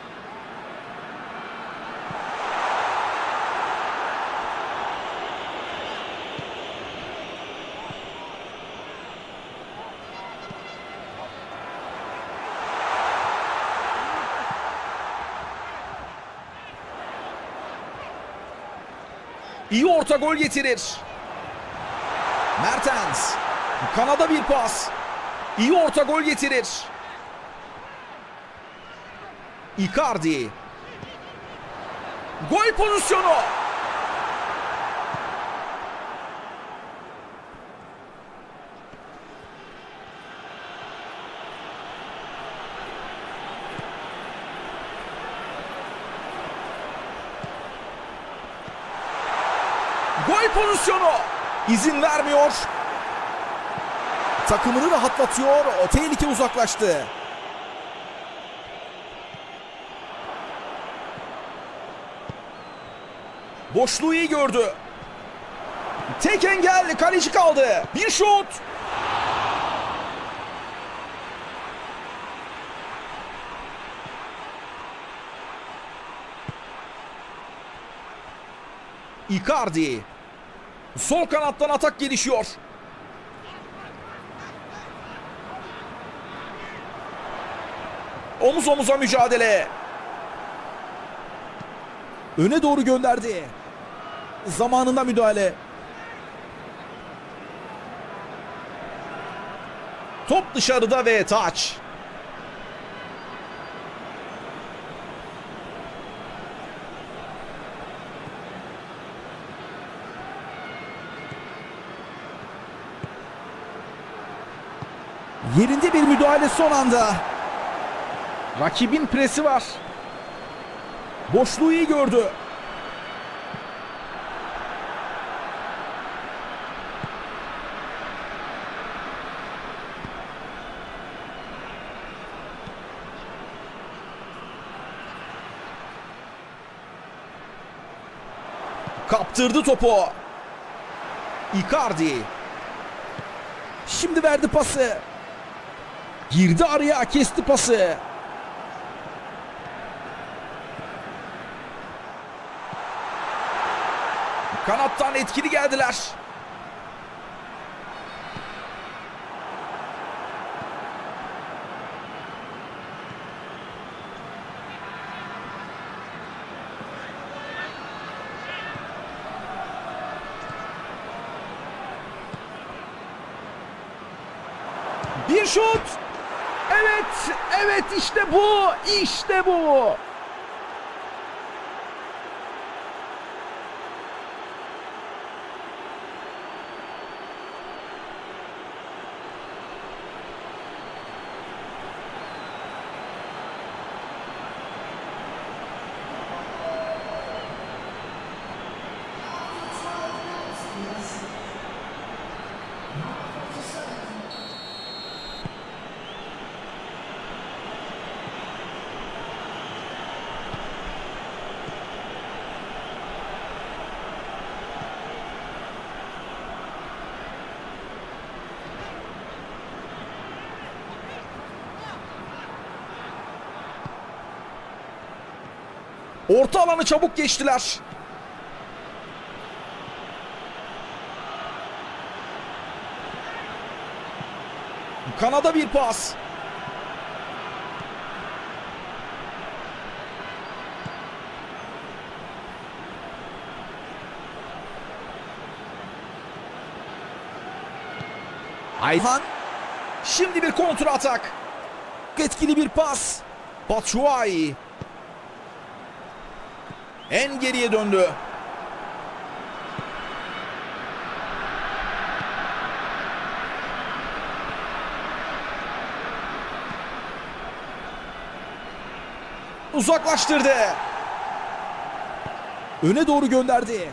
İyi orta gol getirir. Mertens. Kanada bir pas. İyi orta gol getirir. Icardi. Gol pozisyonu. Gol pozisyonu. İzin vermiyor. Takımını rahatlatıyor. O tehlike uzaklaştı. Boşluğu iyi gördü. Tek engel kaleci kaldı. Bir şut. Icardi. Sol kanattan atak gelişiyor. Omuz omuza mücadele. Öne doğru gönderdi. Zamanında müdahale. Top dışarıda ve taç. Yerinde bir müdahale son anda. Rakibin presi var. Boşluğu iyi gördü. Kaptırdı topu. Icardi. Şimdi verdi pası. Girdi araya kesti pası. Kanattan etkili geldiler. Bir şut. Evet, evet işte bu, işte bu. Orta alanı çabuk geçtiler. Kanada bir pas. Ayhan. Şimdi bir kontra atak. Etkili bir pas. Batshuayi. En geriye döndü. Uzaklaştırdı. Öne doğru gönderdi.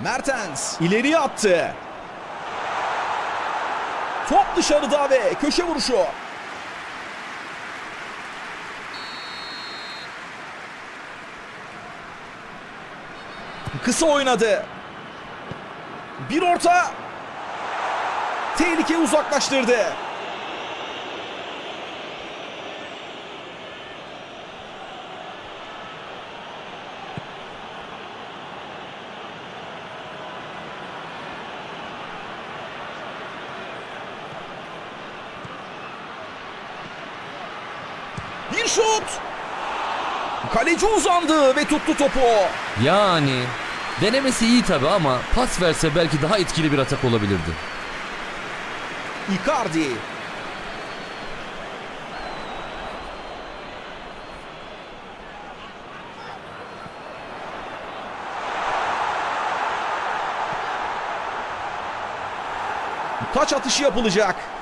Mertens ileriye attı. Top dışarıda ve köşe vuruşu. Kısa oynadı. Bir orta. Tehlike uzaklaştırdı. şut. Kaleci uzandı ve tuttu topu. Yani denemesi iyi tabi ama pas verse belki daha etkili bir atak olabilirdi. Icardi. Taç atışı yapılacak.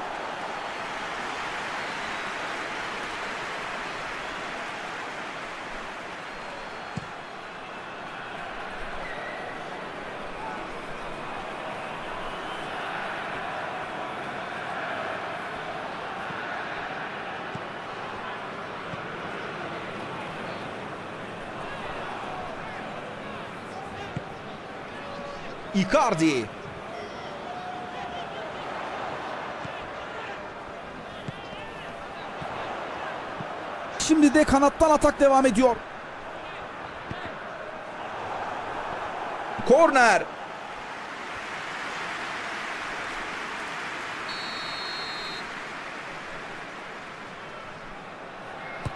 Icardi. Şimdi de kanattan atak devam ediyor. Korner.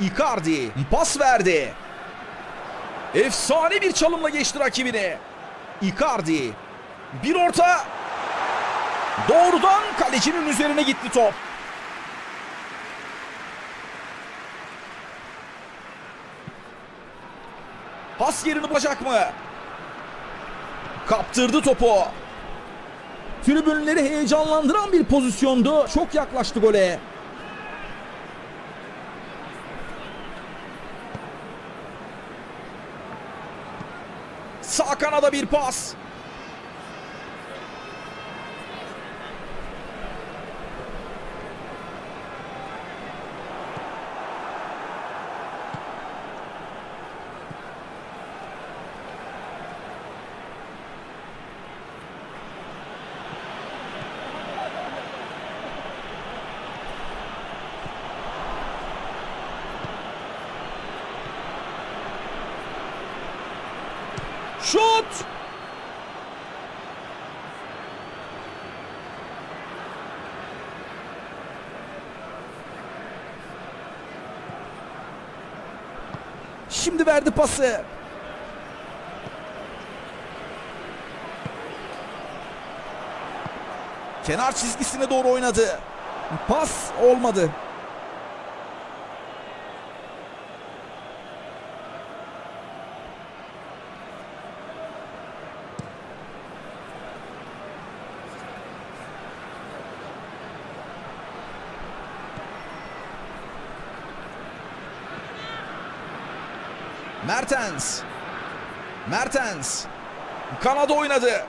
Icardi pas verdi. Efsane bir çalımla geçti rakibini. Icardi. Bir orta. Doğrudan kalecinin üzerine gitti top. Pas yerini bulacak mı? Kaptırdı topu. Tribünleri heyecanlandıran bir pozisyondu. Çok yaklaştı gole. Sağ kanada bir pas. Şut! Şimdi verdi pası. Kenar çizgisine doğru oynadı. Pas olmadı. Mertens. Mertens. Kanada oynadı.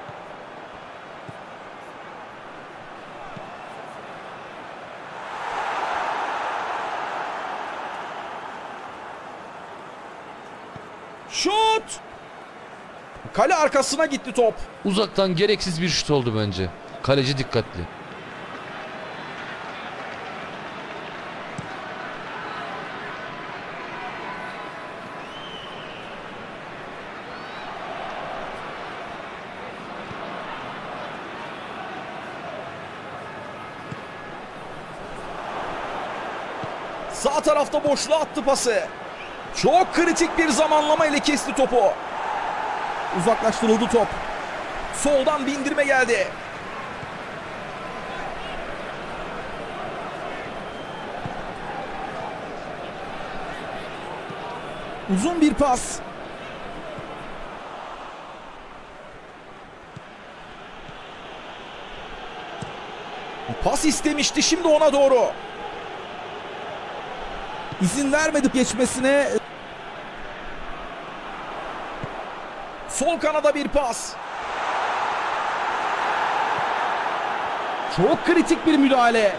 Şut! Kale arkasına gitti top. Uzaktan gereksiz bir şut oldu bence. Kaleci dikkatli. Sağ tarafta boşluğa attı pası. Çok kritik bir zamanlama ile kesti topu. Uzaklaştırıldı top. Soldan bindirme geldi. Uzun bir pas. Pas istemişti şimdi ona doğru. İzin vermedi geçmesine. Sol kanada bir pas. Çok kritik bir müdahale.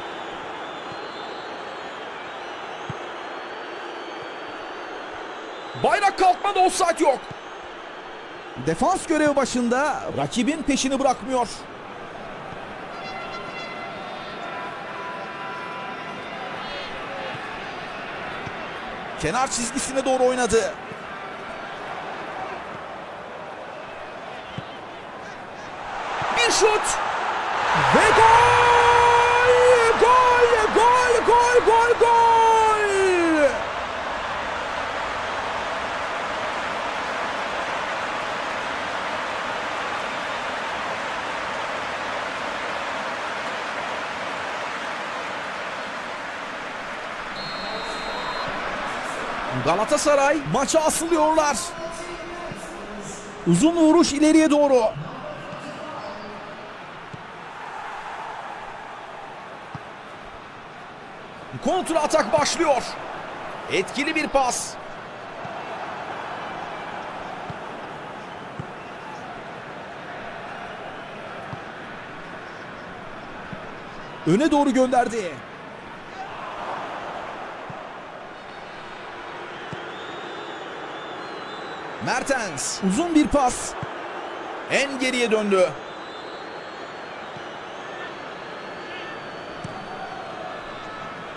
Bayrak kalkmadı offside yok. Defans görevi başında Rakibin peşini bırakmıyor. Kenar çizgisine doğru oynadı. Bir şut. ve gol! Gol! Gol! Gol! Gol! Gol! Galatasaray Maça asılıyorlar. Uzun vuruş ileriye doğru. kontra atak başlıyor. Etkili bir pas. Öne doğru gönderdi. Mertens Uzun bir pas. en geriye döndü.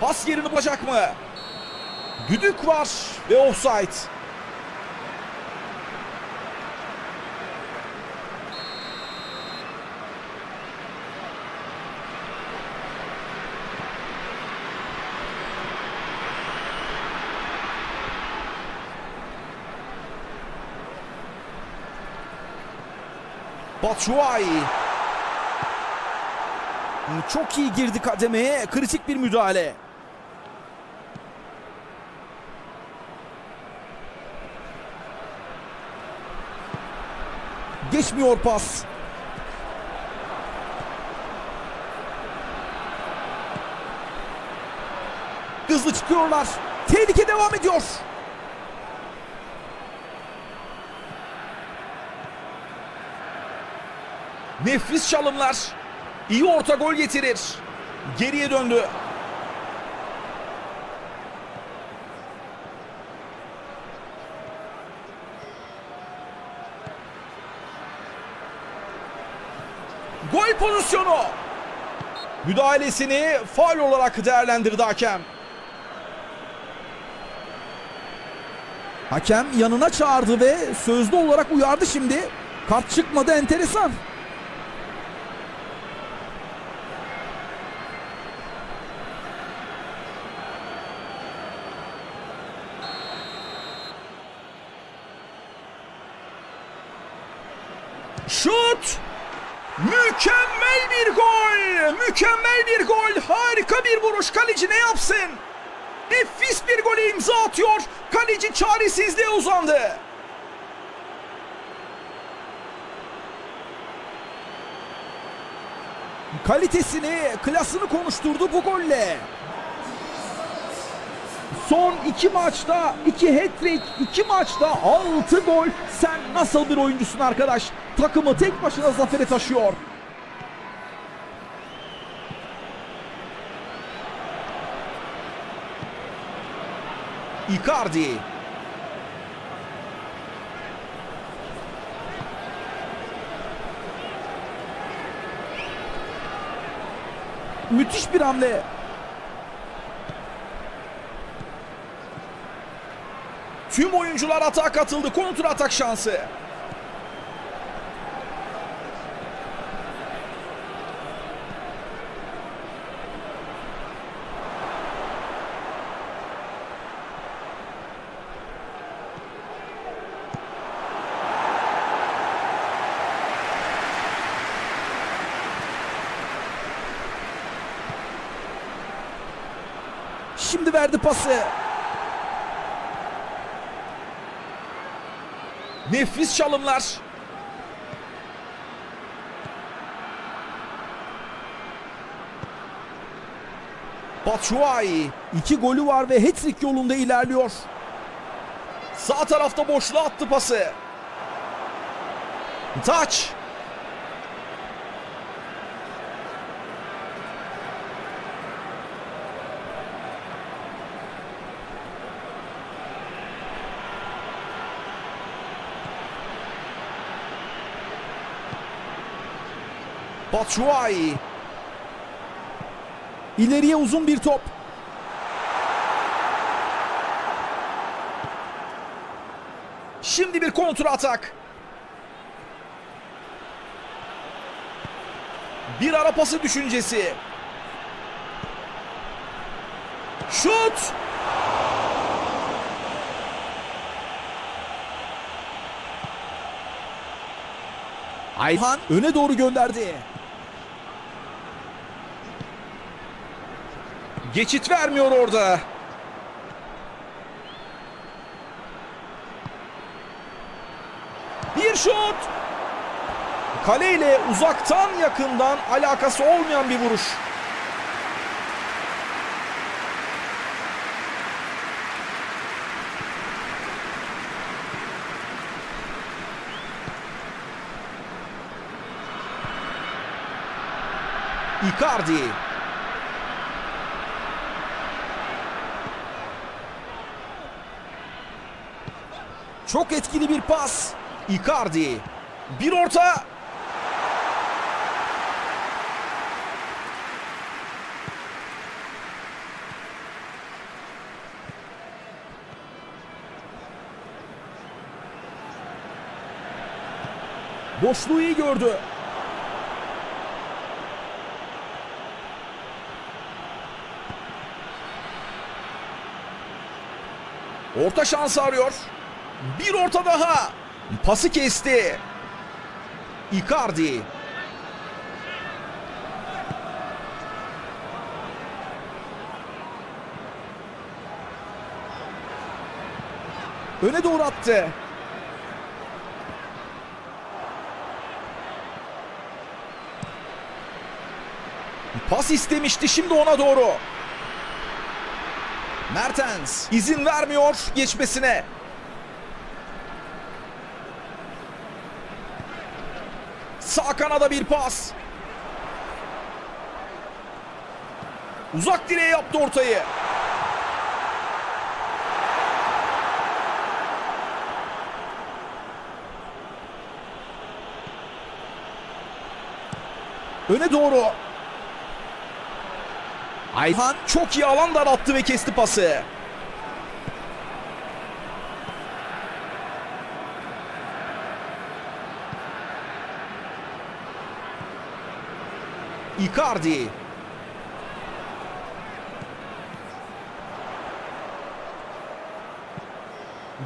Pas yerini bulacak mı? Düdük var ve offside. Batshuayi Çok iyi girdi kademeye. Kritik bir müdahale. Geçmiyor pas. Hızlı çıkıyorlar. Tehlike devam ediyor. Nefis çalımlar. İyi orta gol getirir. Geriye döndü. Gol pozisyonu. Müdahalesini faul olarak değerlendirdi hakem. Hakem yanına çağırdı ve sözlü olarak uyardı şimdi. Kart çıkmadı enteresan. Şut! Mükemmel bir gol! Mükemmel bir gol! Harika bir vuruş. Kaleci ne yapsın? Nefis bir golü imza atıyor. Kaleci çaresizliğe uzandı. Kalitesini, klasını konuşturdu bu golle. Son iki maçta iki hat-trick, iki maçta altı gol. Sen nasıl bir oyuncusun arkadaş? Takımı tek başına zafere taşıyor. Icardi. Müthiş bir hamle. Tüm oyuncular atağa katıldı. Kontra atak şansı. Şimdi verdi pası. Nefis çalımlar. Batshuayi İki golü var ve hat-trick yolunda ilerliyor. sağ tarafta boşluğa attı pası. Taç. Batshuayi İleriye uzun bir top. Şimdi bir kontra atak. Bir ara pası düşüncesi. Şut! Ayhan öne doğru gönderdi. Geçit vermiyor orada. Bir şut. Kaleyle uzaktan yakından alakası olmayan bir vuruş. Icardi. Çok etkili bir pas. Icardi. Bir orta. Boşluğu iyi gördü. Orta şansı arıyor. Bir orta daha. Pası kesti. Icardi. Öne doğru attı. Pas istemişti şimdi ona doğru. Mertens izin vermiyor geçmesine. Sağ kanada bir pas. Uzak direğe yaptı ortayı. Öne doğru. Ayhan çok iyi alan daralttı ve kesti pası. Icardi.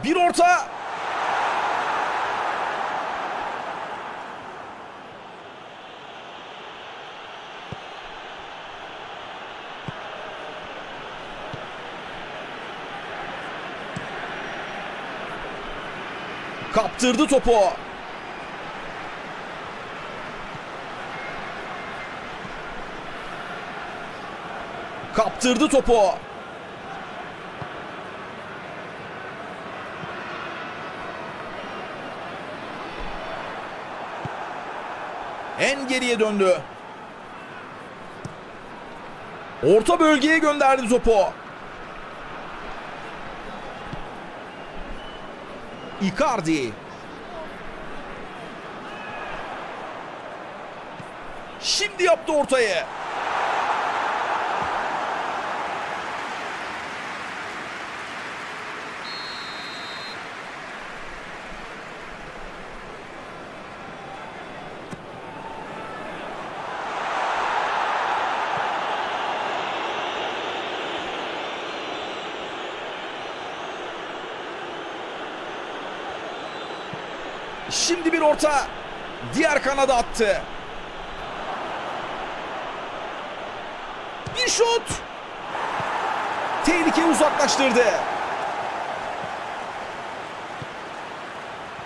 Bir orta. Kaptırdı topu. Kaptırdı topu. En geriye döndü. Orta bölgeye gönderdi topu. Icardi. Şimdi yaptı ortayı. Şimdi bir orta. Diğer kanada attı. Bir şut. Tehlikeyi uzaklaştırdı.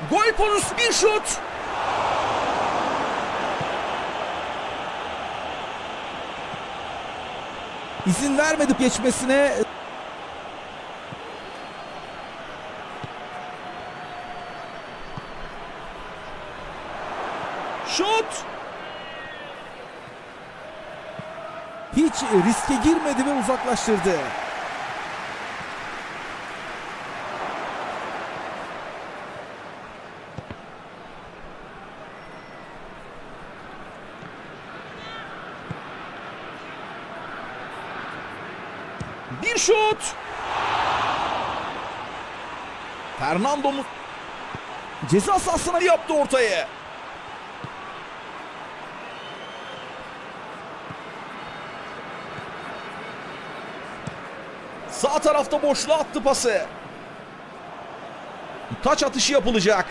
Gol pozisyonu bir şut. İzin vermedi geçmesine. Şut. Hiç riske girmedi ve uzaklaştırdı. Bir şut. Fernando mu Ceza sahasına yaptı ortayı. Sağ tarafta boşluğa attı pası. Taç atışı yapılacak.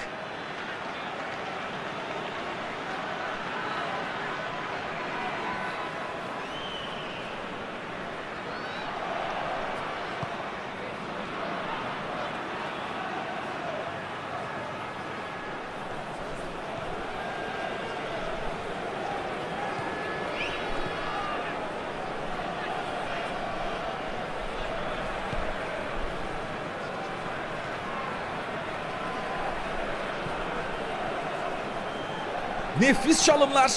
Nefis çalımlar.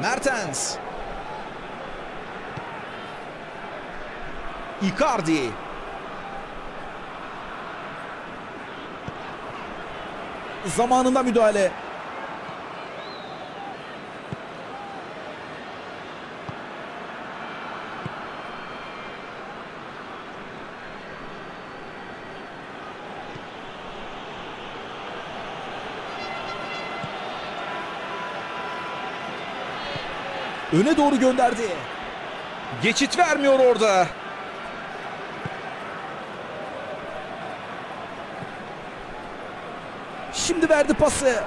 Mertens. Icardi. Zamanında müdahale. Öne doğru gönderdi. Geçit vermiyor orada. Şimdi verdi pası.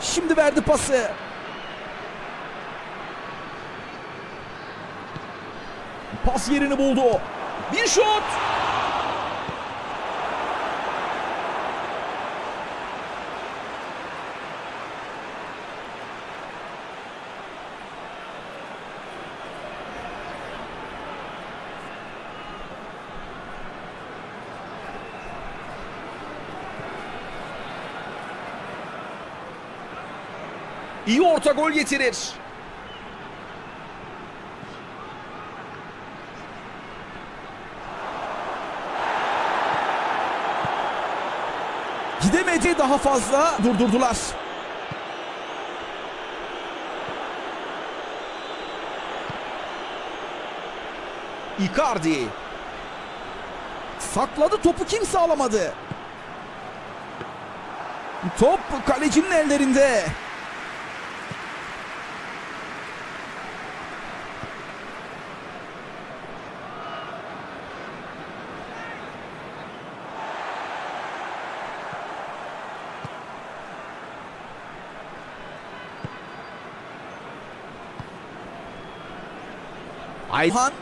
Şimdi verdi pası. Pas yerini buldu. Bir şut. İyi orta gol getirir. Gidemedi daha fazla durdurdular. Icardi. Sakladı topu kimse alamadı. Top kalecinin ellerinde. Ayhan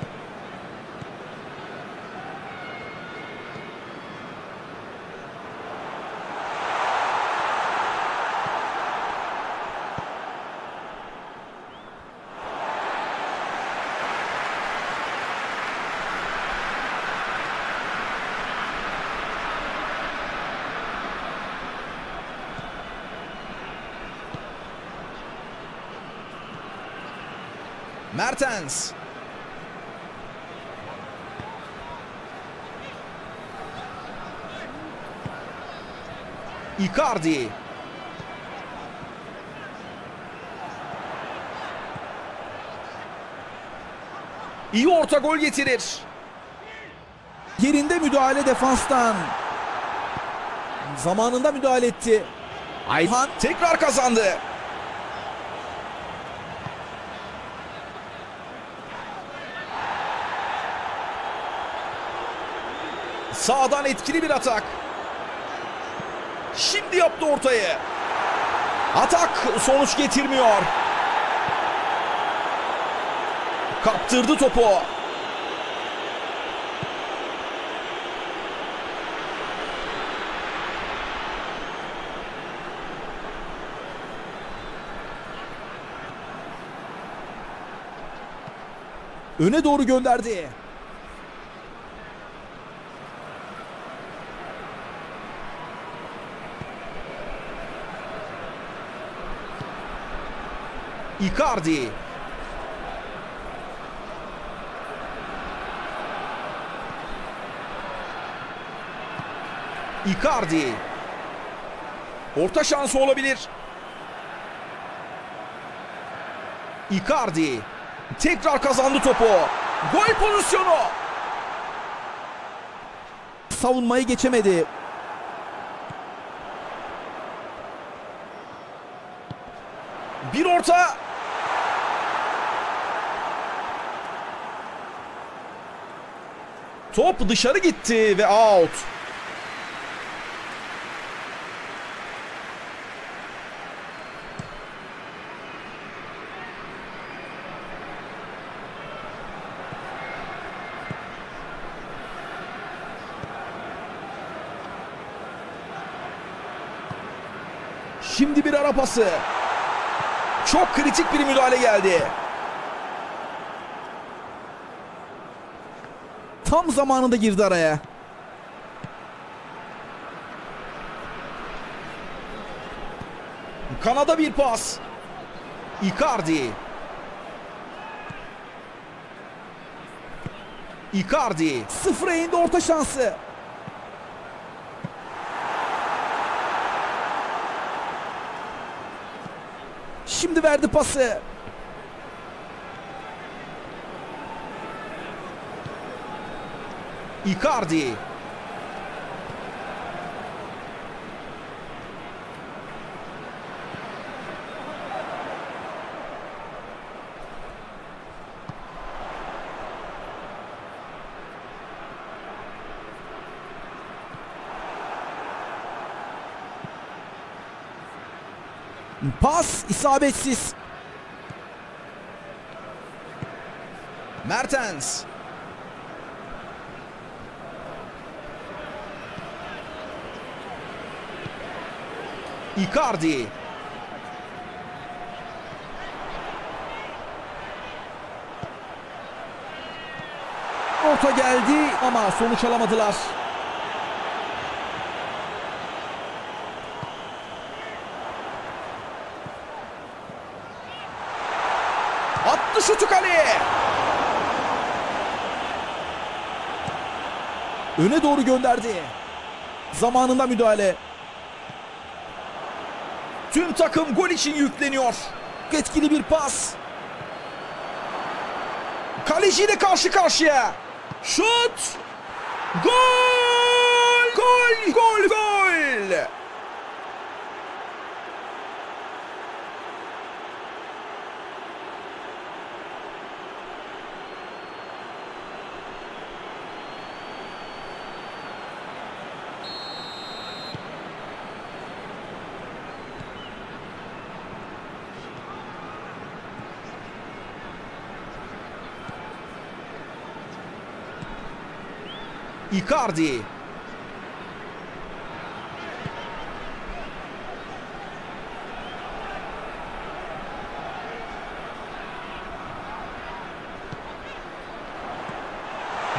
Mertens. Icardi. İyi orta gol getirir. yerinde müdahale defanstan. Zamanında müdahale etti. Ayhan tekrar kazandı. Sağdan etkili bir atak. Şimdi yaptı ortayı. Atak sonuç getirmiyor. Kaptırdı topu. Öne doğru gönderdi. Icardi. Icardi. Orta şansı olabilir. Icardi. Tekrar kazandı topu. Gol pozisyonu. Savunmayı geçemedi. Bir orta. Top dışarı gitti ve out. Şimdi bir ara pası. Çok kritik bir müdahale geldi. Tam zamanında girdi araya. Kanada bir pas. Icardi. Icardi. Sıfıra indi orta şansı. Şimdi verdi pası. Icardi. Pas isabetsiz. Mertens. Icardi. Orta geldi ama sonuç alamadılar. Attı şutu kaleye. Öne doğru gönderdi. Zamanında müdahale. Tüm takım gol için yükleniyor. Etkili bir pas. Kaleciyle karşı karşıya. Şut. Gol! Gol! Gol! Gol! Icardi.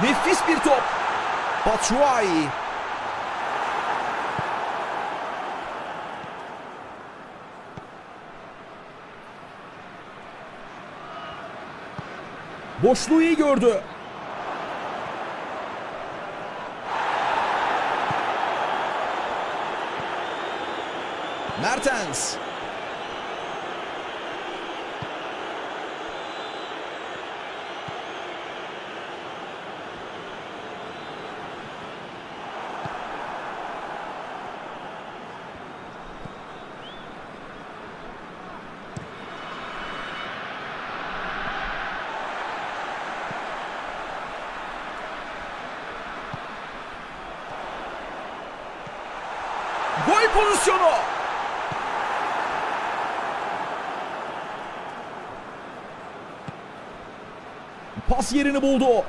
Nefis bir top. Batshuayi. Boşluğu iyi gördü. Mertens. Gol pozisyonu. Yerini buldu.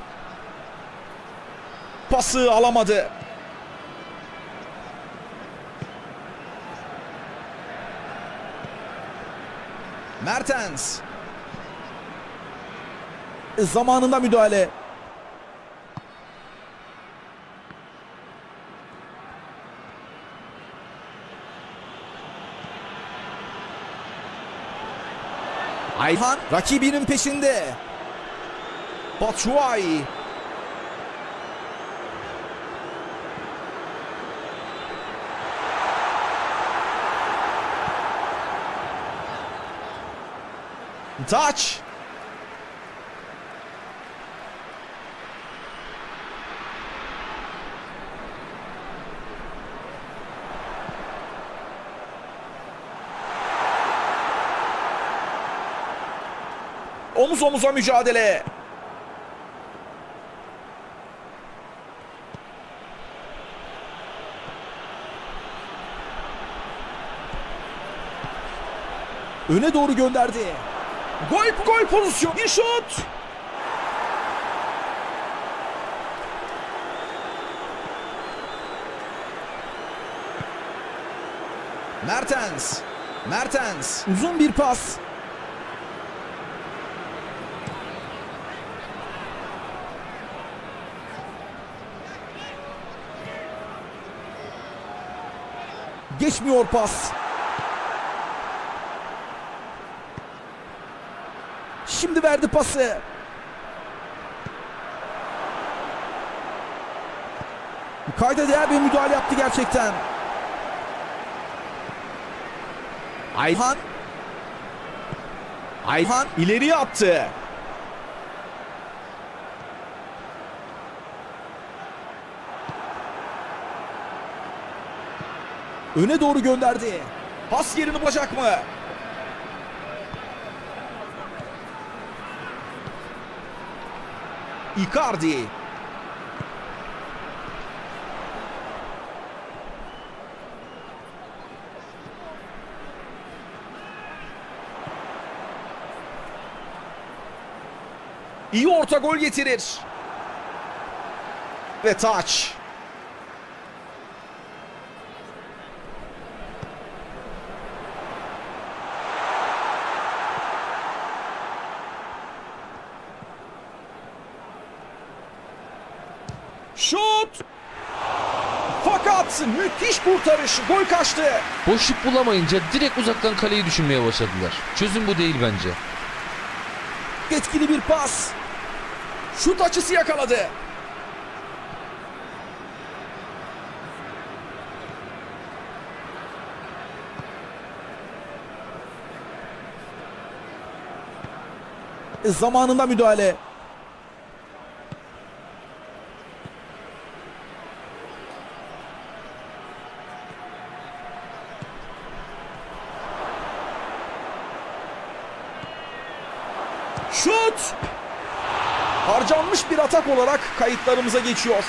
Pası alamadı. Mertens. Zamanında müdahale. Ayhan rakibinin peşinde. Batshuayi. Taç. Omuz omuza mücadele. Öne doğru gönderdi. Gol gol pozisyon. Bir şut. Mertens. Mertens. Uzun bir pas. Geçmiyor pas. Şimdi verdi pası. Kayda değer bir müdahale yaptı gerçekten. Ayhan. Ayhan ileriye attı. Öne doğru gönderdi. Pas yerini bulacak mı? Icardi. İyi orta gol getirir. Ve taç. Şut! Fakat müthiş kurtarış. Gol kaçtı. Boşluk bulamayınca direkt uzaktan kaleyi düşünmeye başladılar. Çözüm bu değil bence. Etkili bir pas. Şut açısı yakaladı. Zamanında müdahale. Şut! Harcanmış bir atak olarak kayıtlarımıza geçiyor.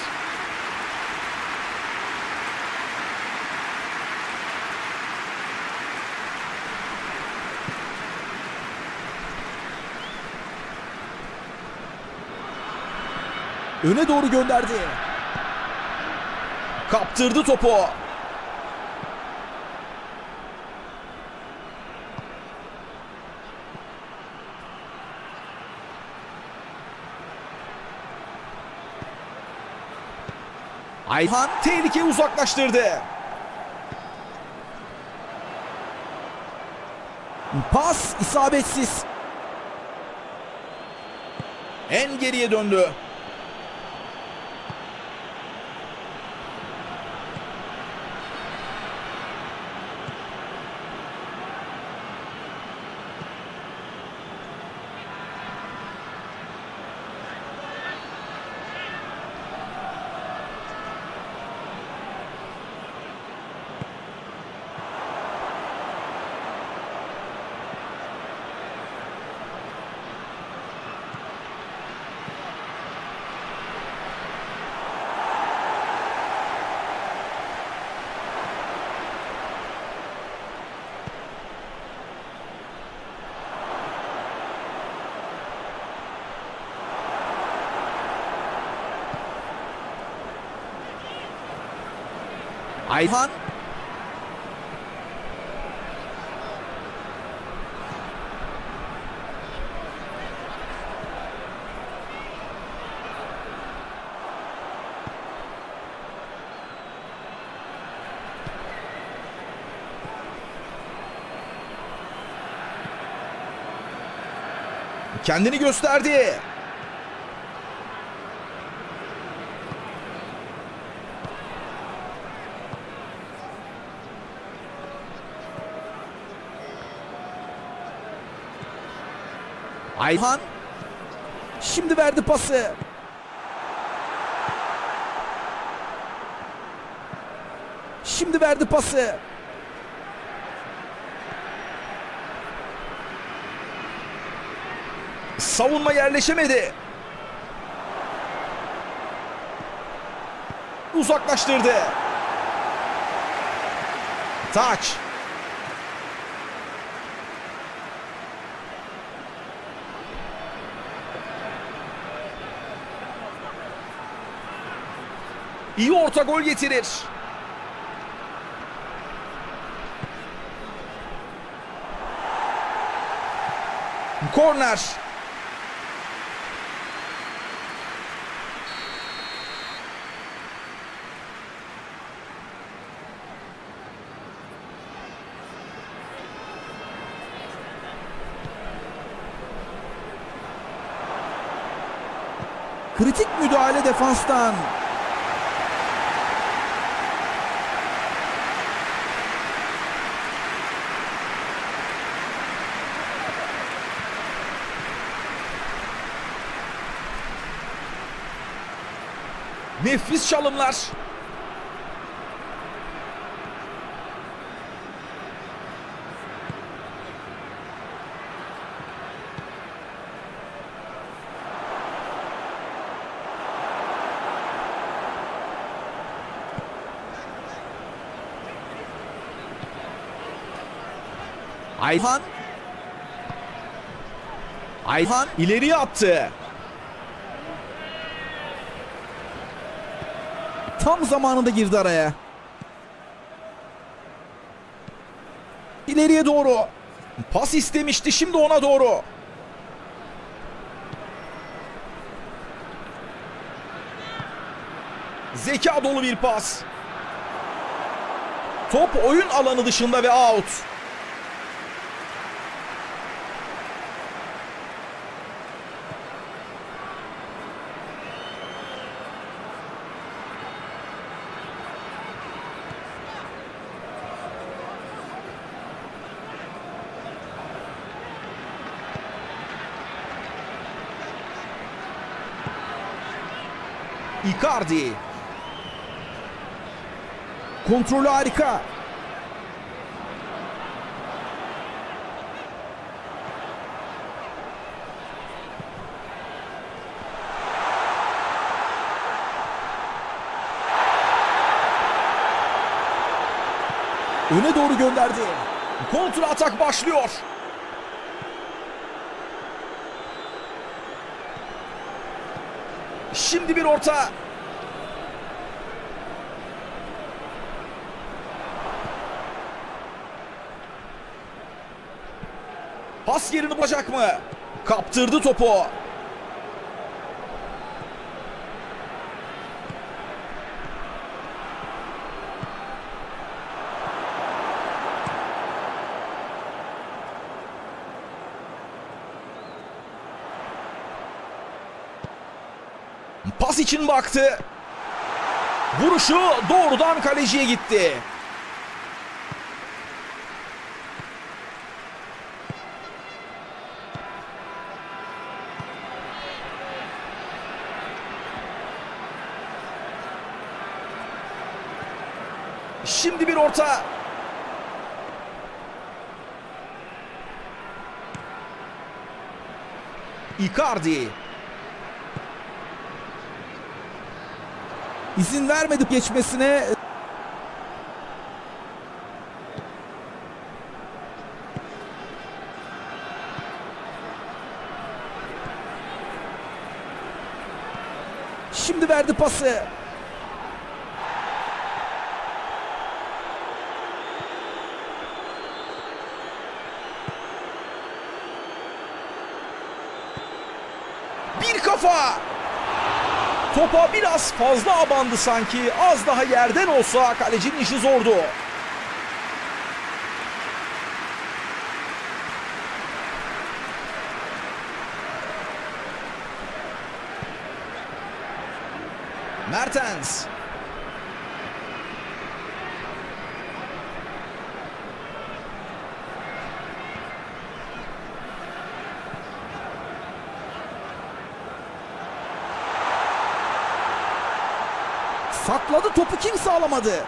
Öne doğru gönderdi. Kaptırdı topu. Ayhan tehlikeyi uzaklaştırdı. Pas isabetsiz. En geriye döndü. Ayhan kendini gösterdi. Ayhan şimdi verdi pası. Şimdi verdi pası. Savunma yerleşemedi. Uzaklaştırdı. Taç. İyi orta gol getirir. Korner. Kritik müdahale defanstan. Nefis çalımlar. Ayhan. Ayhan İleriye attı. Tam zamanında girdi araya. İleriye doğru. Pas istemişti şimdi ona doğru. Zeka dolu bir pas. Top oyun alanı dışında ve out. Icardi. Kontrolü harika. Öne doğru gönderdi. Kontra atak başlıyor. Şimdi bir orta. Pas yerini bulacak mı? Kaptırdı topu. Pas için baktı. Vuruşu doğrudan kaleciye gitti. Şimdi bir orta. Icardi. İzin vermedi geçmesine. Şimdi verdi pası. Bir kafa. Topa biraz fazla abandı sanki. Az daha yerden olsa kalecinin işi zordu. Mertens. Sakladı alamadı.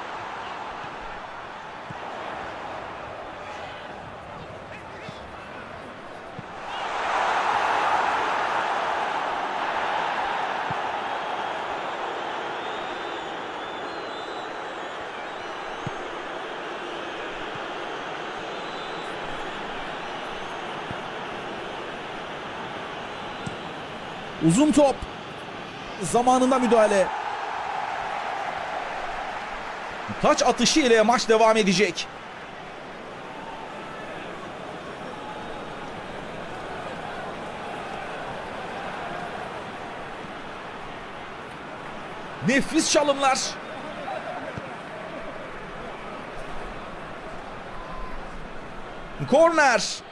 Uzun top. Zamanında müdahale. Taç atışı ile maç devam edecek. Nefis çalımlar. Korner.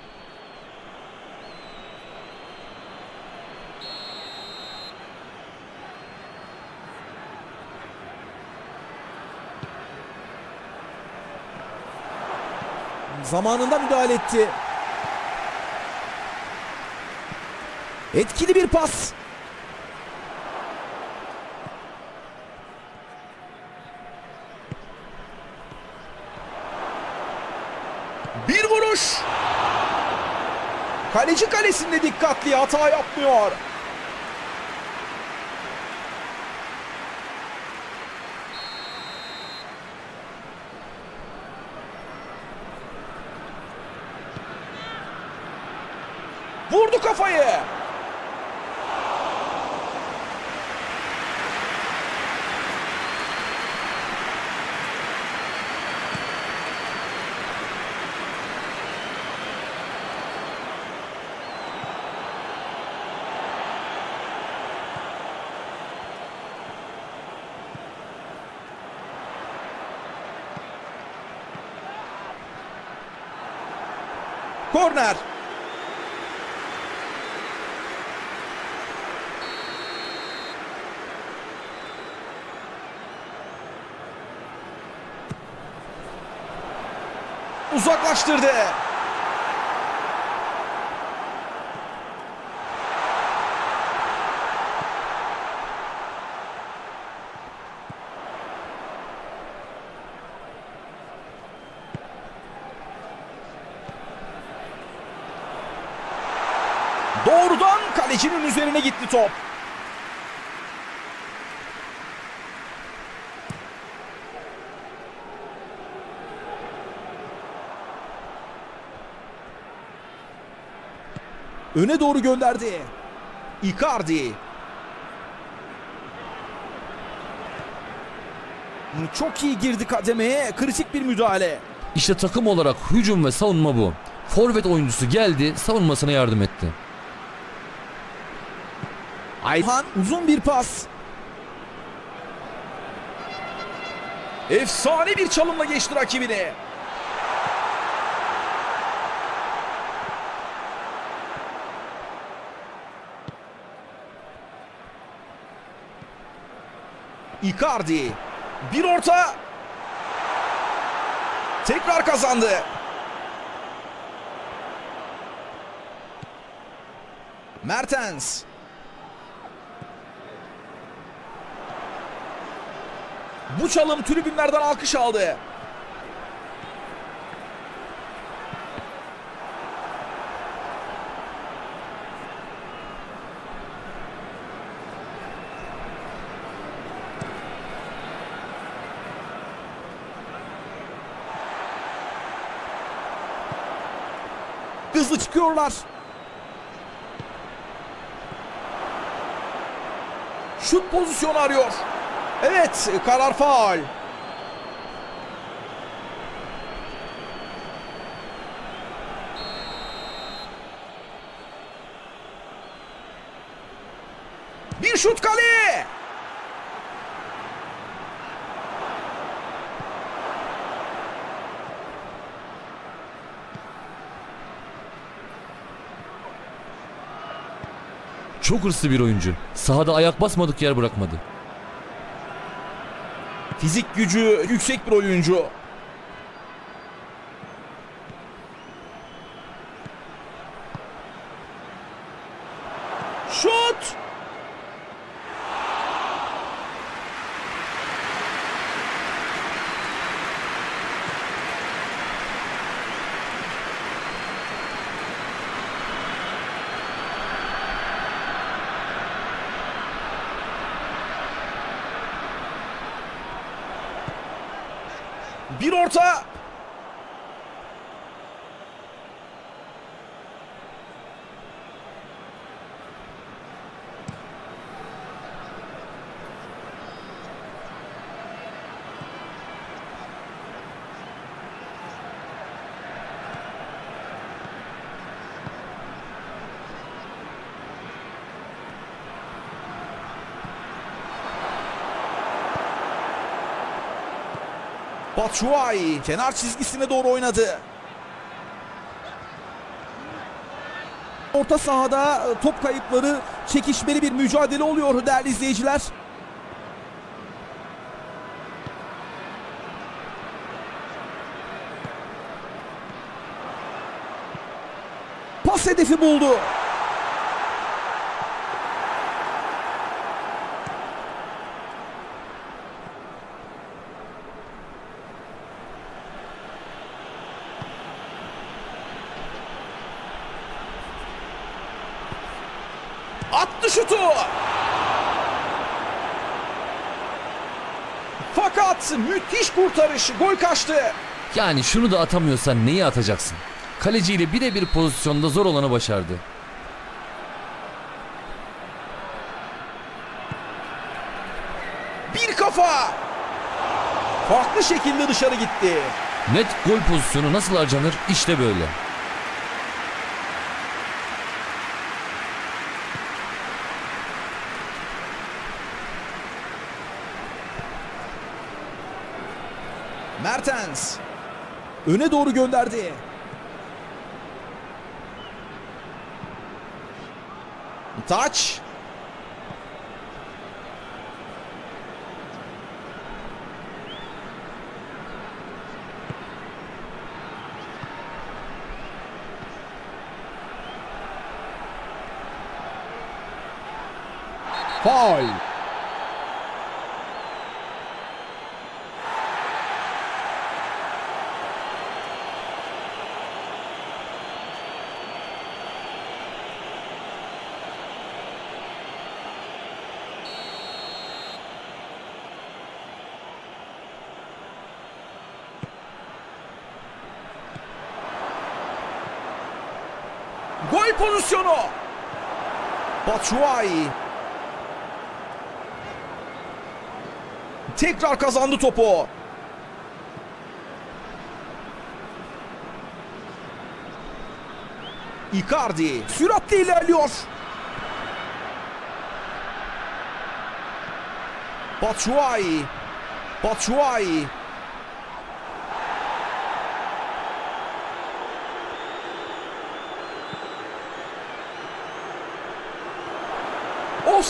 Zamanında müdahale etti. Etkili bir pas. Bir vuruş. Kaleci kalesinde dikkatli hata yapmıyor. Vurdu kafayı. Uzaklaştırdı. Doğrudan kalecinin üzerine gitti top. Öne doğru gönderdi. Icardi. Çok iyi girdi kademeye. Kritik bir müdahale. İşte takım olarak hücum ve savunma bu. Forvet oyuncusu geldi, savunmasına yardım etti. Ayhan uzun bir pas. Efsane bir çalımla geçti rakibini. Icardi. Bir orta. Tekrar kazandı. Mertens. Bu çalım tribünlerden alkış aldı. Hızlı çıkıyorlar. Şut pozisyonu arıyor. Evet, karar faul. Bir şut kaleye. Çok hırslı bir oyuncu. Sahada ayak basmadık yer bırakmadı. Fizik gücü yüksek bir oyuncu. Batshuayi kenar çizgisine doğru oynadı. Orta sahada e, top kayıpları çekişmeli bir mücadele oluyor değerli izleyiciler. Pas hedefi buldu. Fakat müthiş kurtarış. Gol kaçtı. Yani şunu da atamıyorsan neyi atacaksın? Kaleciyle birebir pozisyonda zor olanı başardı. Bir kafa. Farklı şekilde dışarı gitti. Net gol pozisyonu nasıl harcanır? İşte böyle. Mertens. Öne doğru gönderdi. Taç. Faul. Gol pozisyonu. Batshuayi. Tekrar kazandı topu. Icardi süratle ilerliyor. Batshuayi. Batshuayi.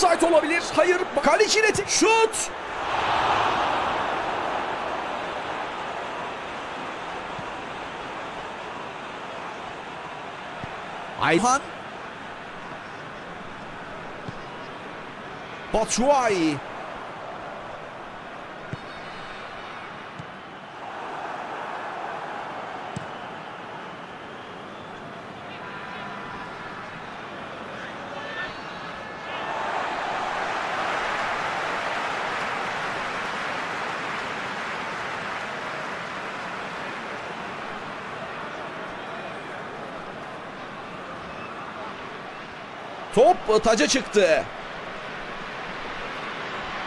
Offside olabilir. Hayır. Kaleci te- şut. Ayhan. Batshuayi. Top taca çıktı.